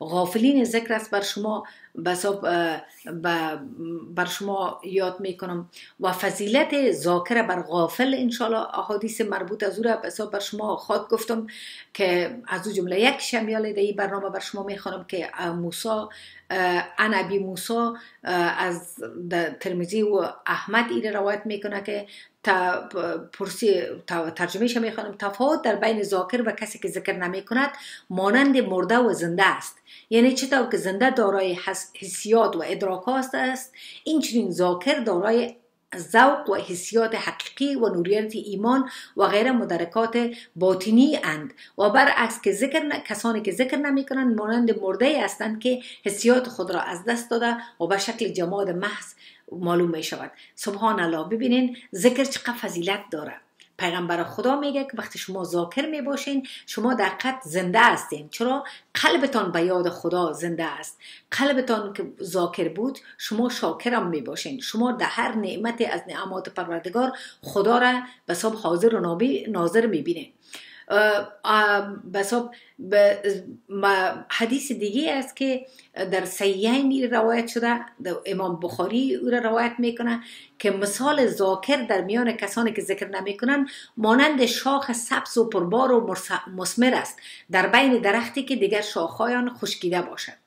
غافلین ذکر است بر شما بساب بر شما یاد می‌کنم. و فضیلت ذاکر بر غافل انشالله احادیث مربوط از او را بر شما خواد گفتم که از او جمله یک شمیال دی برنامه بر شما می‌خوانم که موسا ان ابی موسا از ترمیزی و احمد ایره روایت می‌کنه که تا پرسی ترجمهش می‌خوانم. تفاوت در بین ذاکر و کسی که ذکر نمی کند مانند مرده و زنده است. یعنی چطور که زنده دارای حسیات و ادراکات است این چنین ذاکر دارای ذوق و حسیات حقیقی و نوریت ایمان و غیر مدرکات باطنی اند. و برعکس که ذکر کسانی که ذکر نمی کنند مانند مرده هستند که حسیات خود را از دست داده و به شکل جماد محض معلوم می شود سبحان الله. ببینین ذکر چقدر فضیلت داره پیغمبر خدا میگه که وقتی شما ذاکر می باشین شما در زنده هستین. چرا؟ قلبتان به یاد خدا زنده است. قلبتان که ذاکر بود شما شاکرم می باشین شما در هر نعمت از نعمات پروردگار خدا را به حاضر و ناظر می بینین بساب حدیث دیگه است که در سیین روایت شده در امام بخاری او را روایت می‌کنه که مثال ذاکر در میان کسانی که ذکر نمی‌کنن مانند شاخ سبز و پربار و مسمر است. در بین درختی که دیگر شاخهایان خشکیده باشد.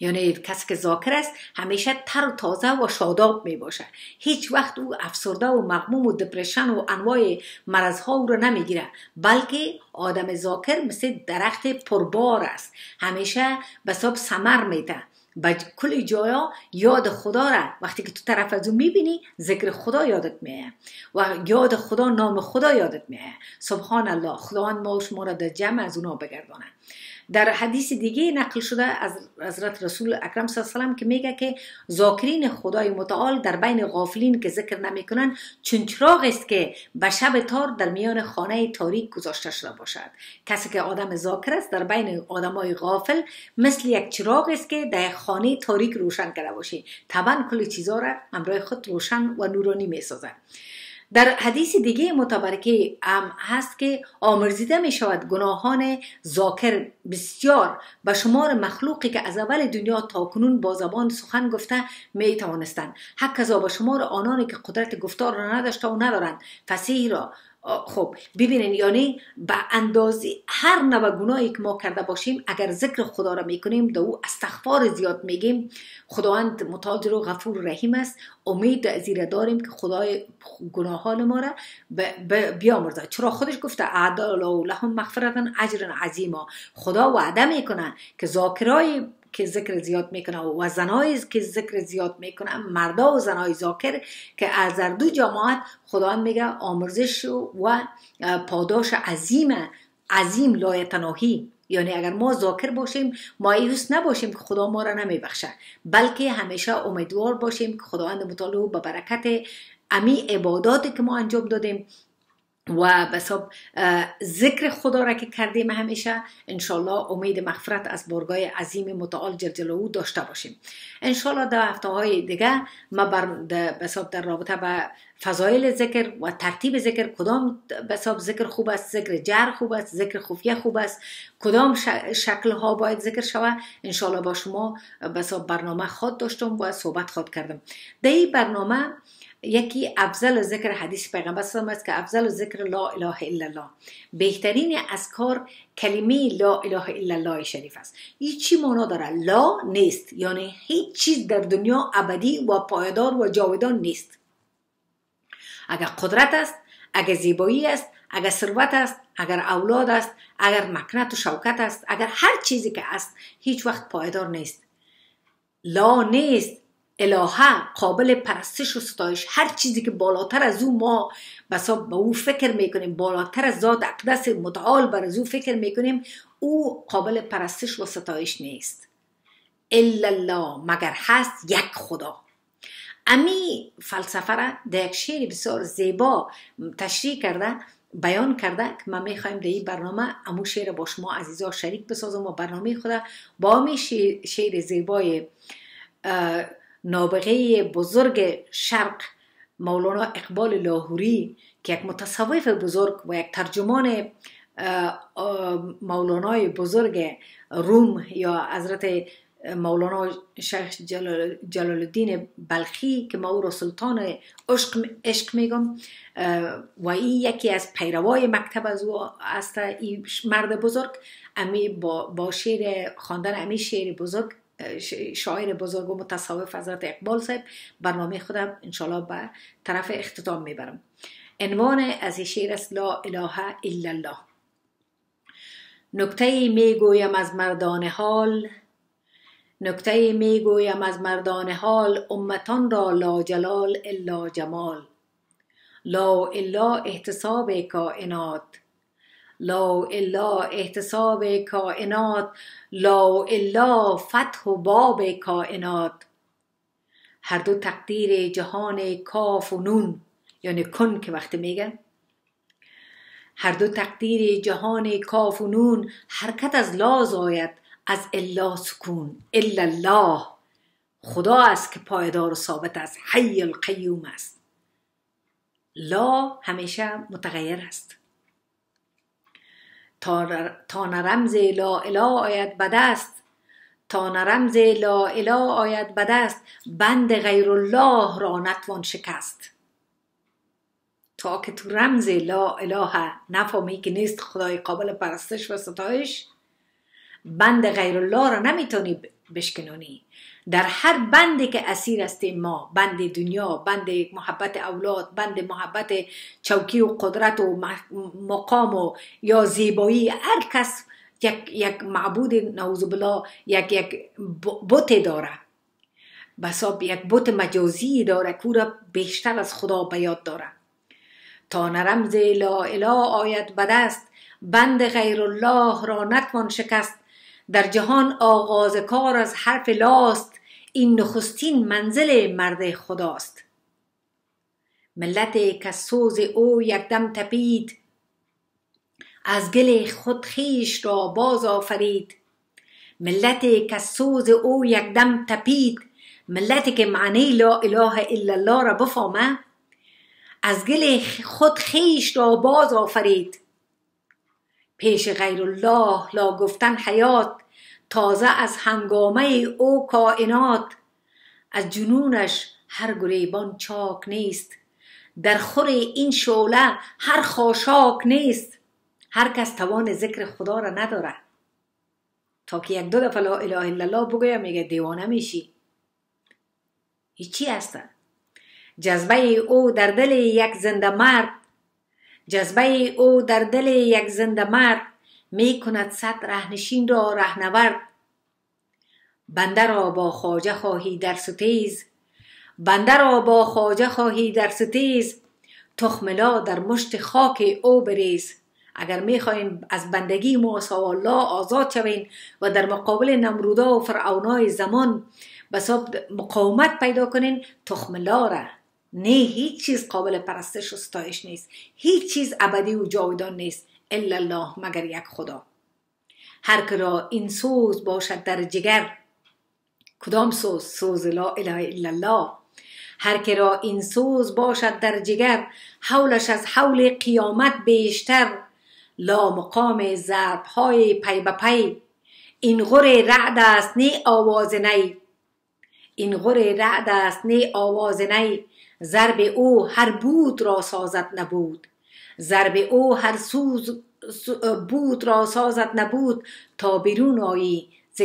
یعنی کسی که ذاکر است همیشه تر و تازه و شاداب می باشه هیچ وقت او افسرده و مغموم و دپرشن و انواع مرض ها او را نمی‌گیره بلکه آدم ذاکر مثل درخت پربار است. همیشه به سب سمر میده به کل جایا یاد خدا را وقتی که تو طرف از او می‌بینی ذکر خدا یادت میه و یاد خدا نام خدا یادت میه سبحان الله. خداوند ما شما را در جمع از اونا بگردانه در حدیث دیگه نقل شده از حضرت رسول اکرم صلی الله علیه و که میگه که ذاکرین خدای متعال در بین غافلین که ذکر نمی‌کنن چون چراغ است که به شب تار در میان خانه تاریک گذاشته شده باشد. کسی که آدم ذاکر است در بین آدمای غافل مثل یک چراغ است که در خانه تاریک روشن کرده باشی. طبعا کل چیزا را همراه خود روشن و نورانی می‌سازد. در حدیث دیگه متبرکه هم هست که آمرزیده می شود گناهان ذاکر بسیار به شمار مخلوقی که از اول دنیا تا کنون با زبان سخن گفته می توانستند. حق به شمار آنانی که قدرت گفتار را نداشته و ندارند. فسیح را خب ببینین یعنی به اندازه هر نوع گناهی که ما کرده باشیم اگر ذکر خدا را می‌کنیم دو استغفار زیاد میگیم. خداوند متعال و غفور رحیم است. امید ازیره داریم که خدای گناهان ما را بیامرزه. چرا خودش گفته اعدال لهم مغفرتا اجر عظیما. خدا وعده می‌کنه که ذاکرای که ذکر زیاد می‌کنه و زنای که ذکر زیاد می‌کنه مردا و زنای ذاکر که از در دو جماعت خداوند میگه آمرزش و پاداش عظیم عظیم لایتناهی. یعنی اگر ما ذاکر باشیم مایوس نباشیم که خدا ما را نمیبخشه. بلکه همیشه امیدوار باشیم که خداوند متعال به برکت امی عباداتی که ما انجام دادیم و بساب ذکر خدا را که کردیم همیشه انشالله امید مغفرت از بارگاه عظیم متعال جل داشته باشیم. انشالله در هفته های دیگه ما بر بساب در رابطه به فضایل ذکر و ترتیب ذکر کدام بساب ذکر خوب است ذکر جر خوب است ذکر خفیه خوب است کدام شکل ها باید ذکر شود انشالله با شما بساب برنامه خود داشتم و صحبت خود کردم. در این برنامه یکی افضل ذکر حدیث پیغمبر صلی است که افضل ذکر لا اله الا الله. بهترین اذکار کلمه لا اله الا الله شریف است. این چی معنا داره. لا نیست. یعنی هیچ چیز در دنیا ابدی و پایدار و جاودان نیست. اگر قدرت است اگر زیبایی است اگر ثروت است اگر اولاد است اگر مکنت و شوکت است اگر هر چیزی که است هیچ وقت پایدار نیست. لا نیست. الهه قابل پرستش و ستایش. هر چیزی که بالاتر از او ما بسا به او فکر می‌کنیم بالاتر از ذات اقدس متعال بر از او فکر می‌کنیم او قابل پرستش و ستایش نیست. الا الله مگر هست یک خدا. امی فلسفه را در یک شعر بسیار زیبا تشریح کرده بیان کرده که ما می‌خوایم در این برنامه امو شعر با شما عزیزا شریک بسازم و برنامه خود با امی شعر زیبای نابغه بزرگ شرق مولانا اقبال لاهوری که یک متصوف بزرگ و یک ترجمان مولانای بزرگ روم یا حضرت مولانا شیخ جلال, جلال الدین بلخی که ما او را سلطان عشق, عشق میگم و این یکی از پیروای مکتب از او است این مرد بزرگ امی با, با شعر خواندن امی شعر بزرگ. شاعر بزرگ و متصوف حضرت اقبال صاحب برنامه خودم انشالله به طرف اختتام می‌برم. عنوان از شعر است لا اله الا الله. نکته می‌گویم از مردان حال نکته می‌گویم از مردان حال امتان را لا جلال الا جمال. لا الا احتساب کائنات. لا الا احتساب کائنات لا الا فتح و باب کائنات. هر دو تقدیر جهان کاف و نون یعنی کن که وقتی میگن. هر دو تقدیر جهان کاف و نون حرکت از لا زاید از الا سکون الا الله. خدا است که پایدار و ثابت است حی القیوم است. لا همیشه متغیر است. تا رمز لا اله آید به دست تا رمز لا اله آید به دست بند غیر الله را نتوان شکست. تا که تو رمز لا اله نفهمی که نیست خدای قابل پرستش و ستایش بند غیر الله را نمی‌تونی بشکنونی. در هر بندی که اسیر هستیم ما بند دنیا بند محبت اولاد بند محبت چوکی و قدرت و مقام و یا زیبایی هر کس یک, یک معبود نعوذ بالله یک یک بوت داره. بساب یک بوت مجازی داره که را بیشتر از خدا به یاد داره. تا نرمز لا اله آید به دست بند غیر الله را نتوان شکست. در جهان آغاز کار از حرف لاست. این نخستین منزل مرد خداست. ملت که سوز او یکدم تپید. از گل خود خیش را باز آفرید. ملت که سوز او یکدم تپید. ملتی که معنی لا اله الا الله را بفهمه از گل خود خیش را باز آفرید. پیش غیر الله لا گفتن حیات. تازه از هنگامه او کائنات از جنونش هر گریبان چاک نیست. در خور این شعله هر خاشاک نیست. هر کس توان ذکر خدا را نداره. تا که یک دو دفعه لا اله الا الله بگویم میگه دیوانه میشی. هیچی هست جذبه او در دل یک زنده مرد. جذبه او در دل یک زنده مرد. می کند صد رهنشین را رهنورد. بنده را با خواجه خواهی در ستیز. بنده را با خواجه خواهی در ستیز. تخملا در مشت خاک او بریز. اگر می‌خواین از بندگی موسی الله آزاد شوین و در مقابل نمرودا و فرعونای زمان بسا مقاومت پیدا کنین تخملا را. نه هیچ چیز قابل پرستش و ستایش نیست. هیچ چیز ابدی و جاودان نیست. الا الله مگر یک خدا. هر که را این سوز باشد در جگر کدام سوز؟ سوز لا اله الا الله. هر که را این سوز باشد در جگر حولش از حول قیامت بیشتر. لا مقام ضرب های پی به پی. این غر رعد است نه آواز نی. این غر رعد است نه آواز نی. ضرب او هر بود را سازد نبود. ضرب او هر سوز بود را سازد نبود تا بیرون آیی ز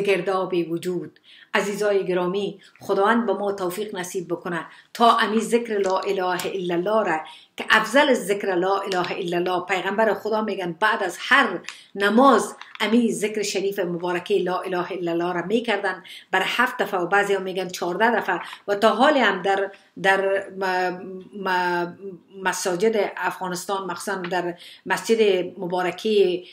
وجود. عزیزای گرامی خداوند به ما توفیق نصیب بکنه. تا امی ذکر لا اله الا الله را که افضل ذکر لا اله الا الله. پیغمبر خدا میگن بعد از هر نماز امی ذکر شریف مبارکه لا اله الا الله را می‌کردن. بر هفت دفعه و بعضی هم میگن چهارده دفعه. و تا حال هم در در مساجد افغانستان مخصوصا در مسجد مبارکه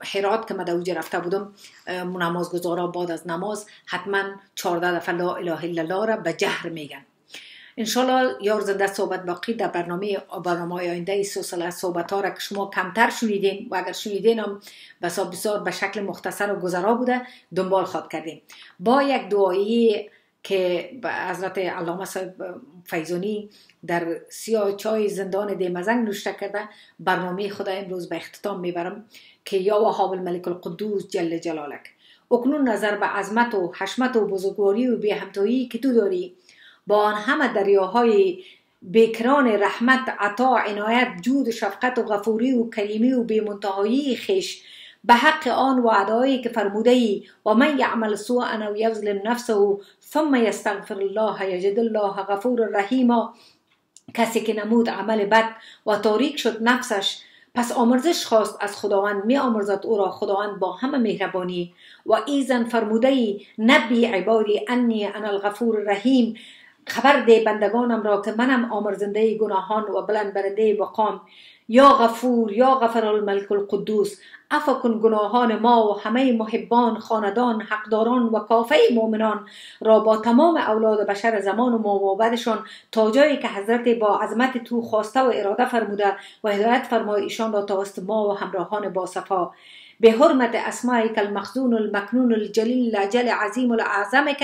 حرات که من در رفته بودم نمازگزارا بعد از نماز حتما چهارده دفعه لا اله الا الله را به جهر میگن. انشالله یار زنده صحبت باقی در برنامه برنامه آینده سلسله صحبت ها را که شما کمتر شنیدین و اگر شنیدین هم بسا بسیار به شکل مختصر و گذرا بوده دنبال خواد کردیم. با یک دعایی که حضرت علامه صاحب در سیاه چای زندان دیمزنگ نوشته کرده برنامه خدا امروز به اختتام می‌برم که یا وهاب الملک القدوس جل جلالک. اکنون نظر به عظمت و حشمت و بزرگواری و به همتایی که تو داری با آن همه دریاهای بکران رحمت عطا عنایت جود شفقت و غفوری و کریمی و بیمنتهایی خش به حق آن وعدهایی که فرموده ای و من یعمل سوءا و یظلم نفسه ثم یستغفر الله یجد الله غفور رحیما کسی که نمود عمل بد و تاریک شد نفسش پس آمرزش خواست از خداوند می آمرزد او را خداوند با همه مهربانی. و ایزن فرموده ای نبی عبادی انی انا الغفور الرحیم خبر ده بندگانم را که منم آمرزنده گناهان و بلند برنده مقام. یا غفور یا غفر الملک القدوس عفو کن گناهان ما و همه محبان خاندان حقداران و کافه مؤمنان را با تمام اولاد بشر زمان و موابدشان تا جایی که حضرت با عظمت تو خواسته و اراده فرموده و هدایت فرمای ایشان را توسط ما و همراهان با صفا. به حرمت اسمائك المخزون المكنون الجلیل الجل عظیم العظمك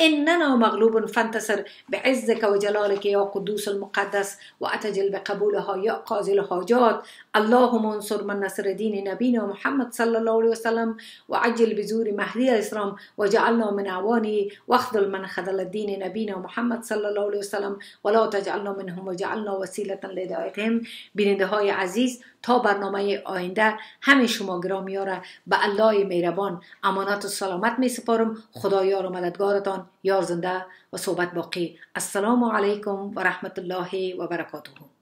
إننا مغلوب فانتصر بعزك وجلالك يا قدوس المقدس وأتجل بقبولها يا قاضي الحاجات. اللهم انصر من نصر دين نبينا محمد صلى الله عليه وسلم وعجل بزور مهدي الإسلام وجعلنا من أعوانه واخذل من خذل الدين نبينا محمد صلى الله عليه وسلم ولا تجعلنا منهم وجعلنا وسيلة لهدایتهم بیننده های عزیز تا برنامه آینده همه شما گرامی را به الله مهربان امانت و سلامت می سپارم. خدایار و مددگارتان یار زنده و صحبت باقی. السلام علیکم و رحمت الله و برکاته.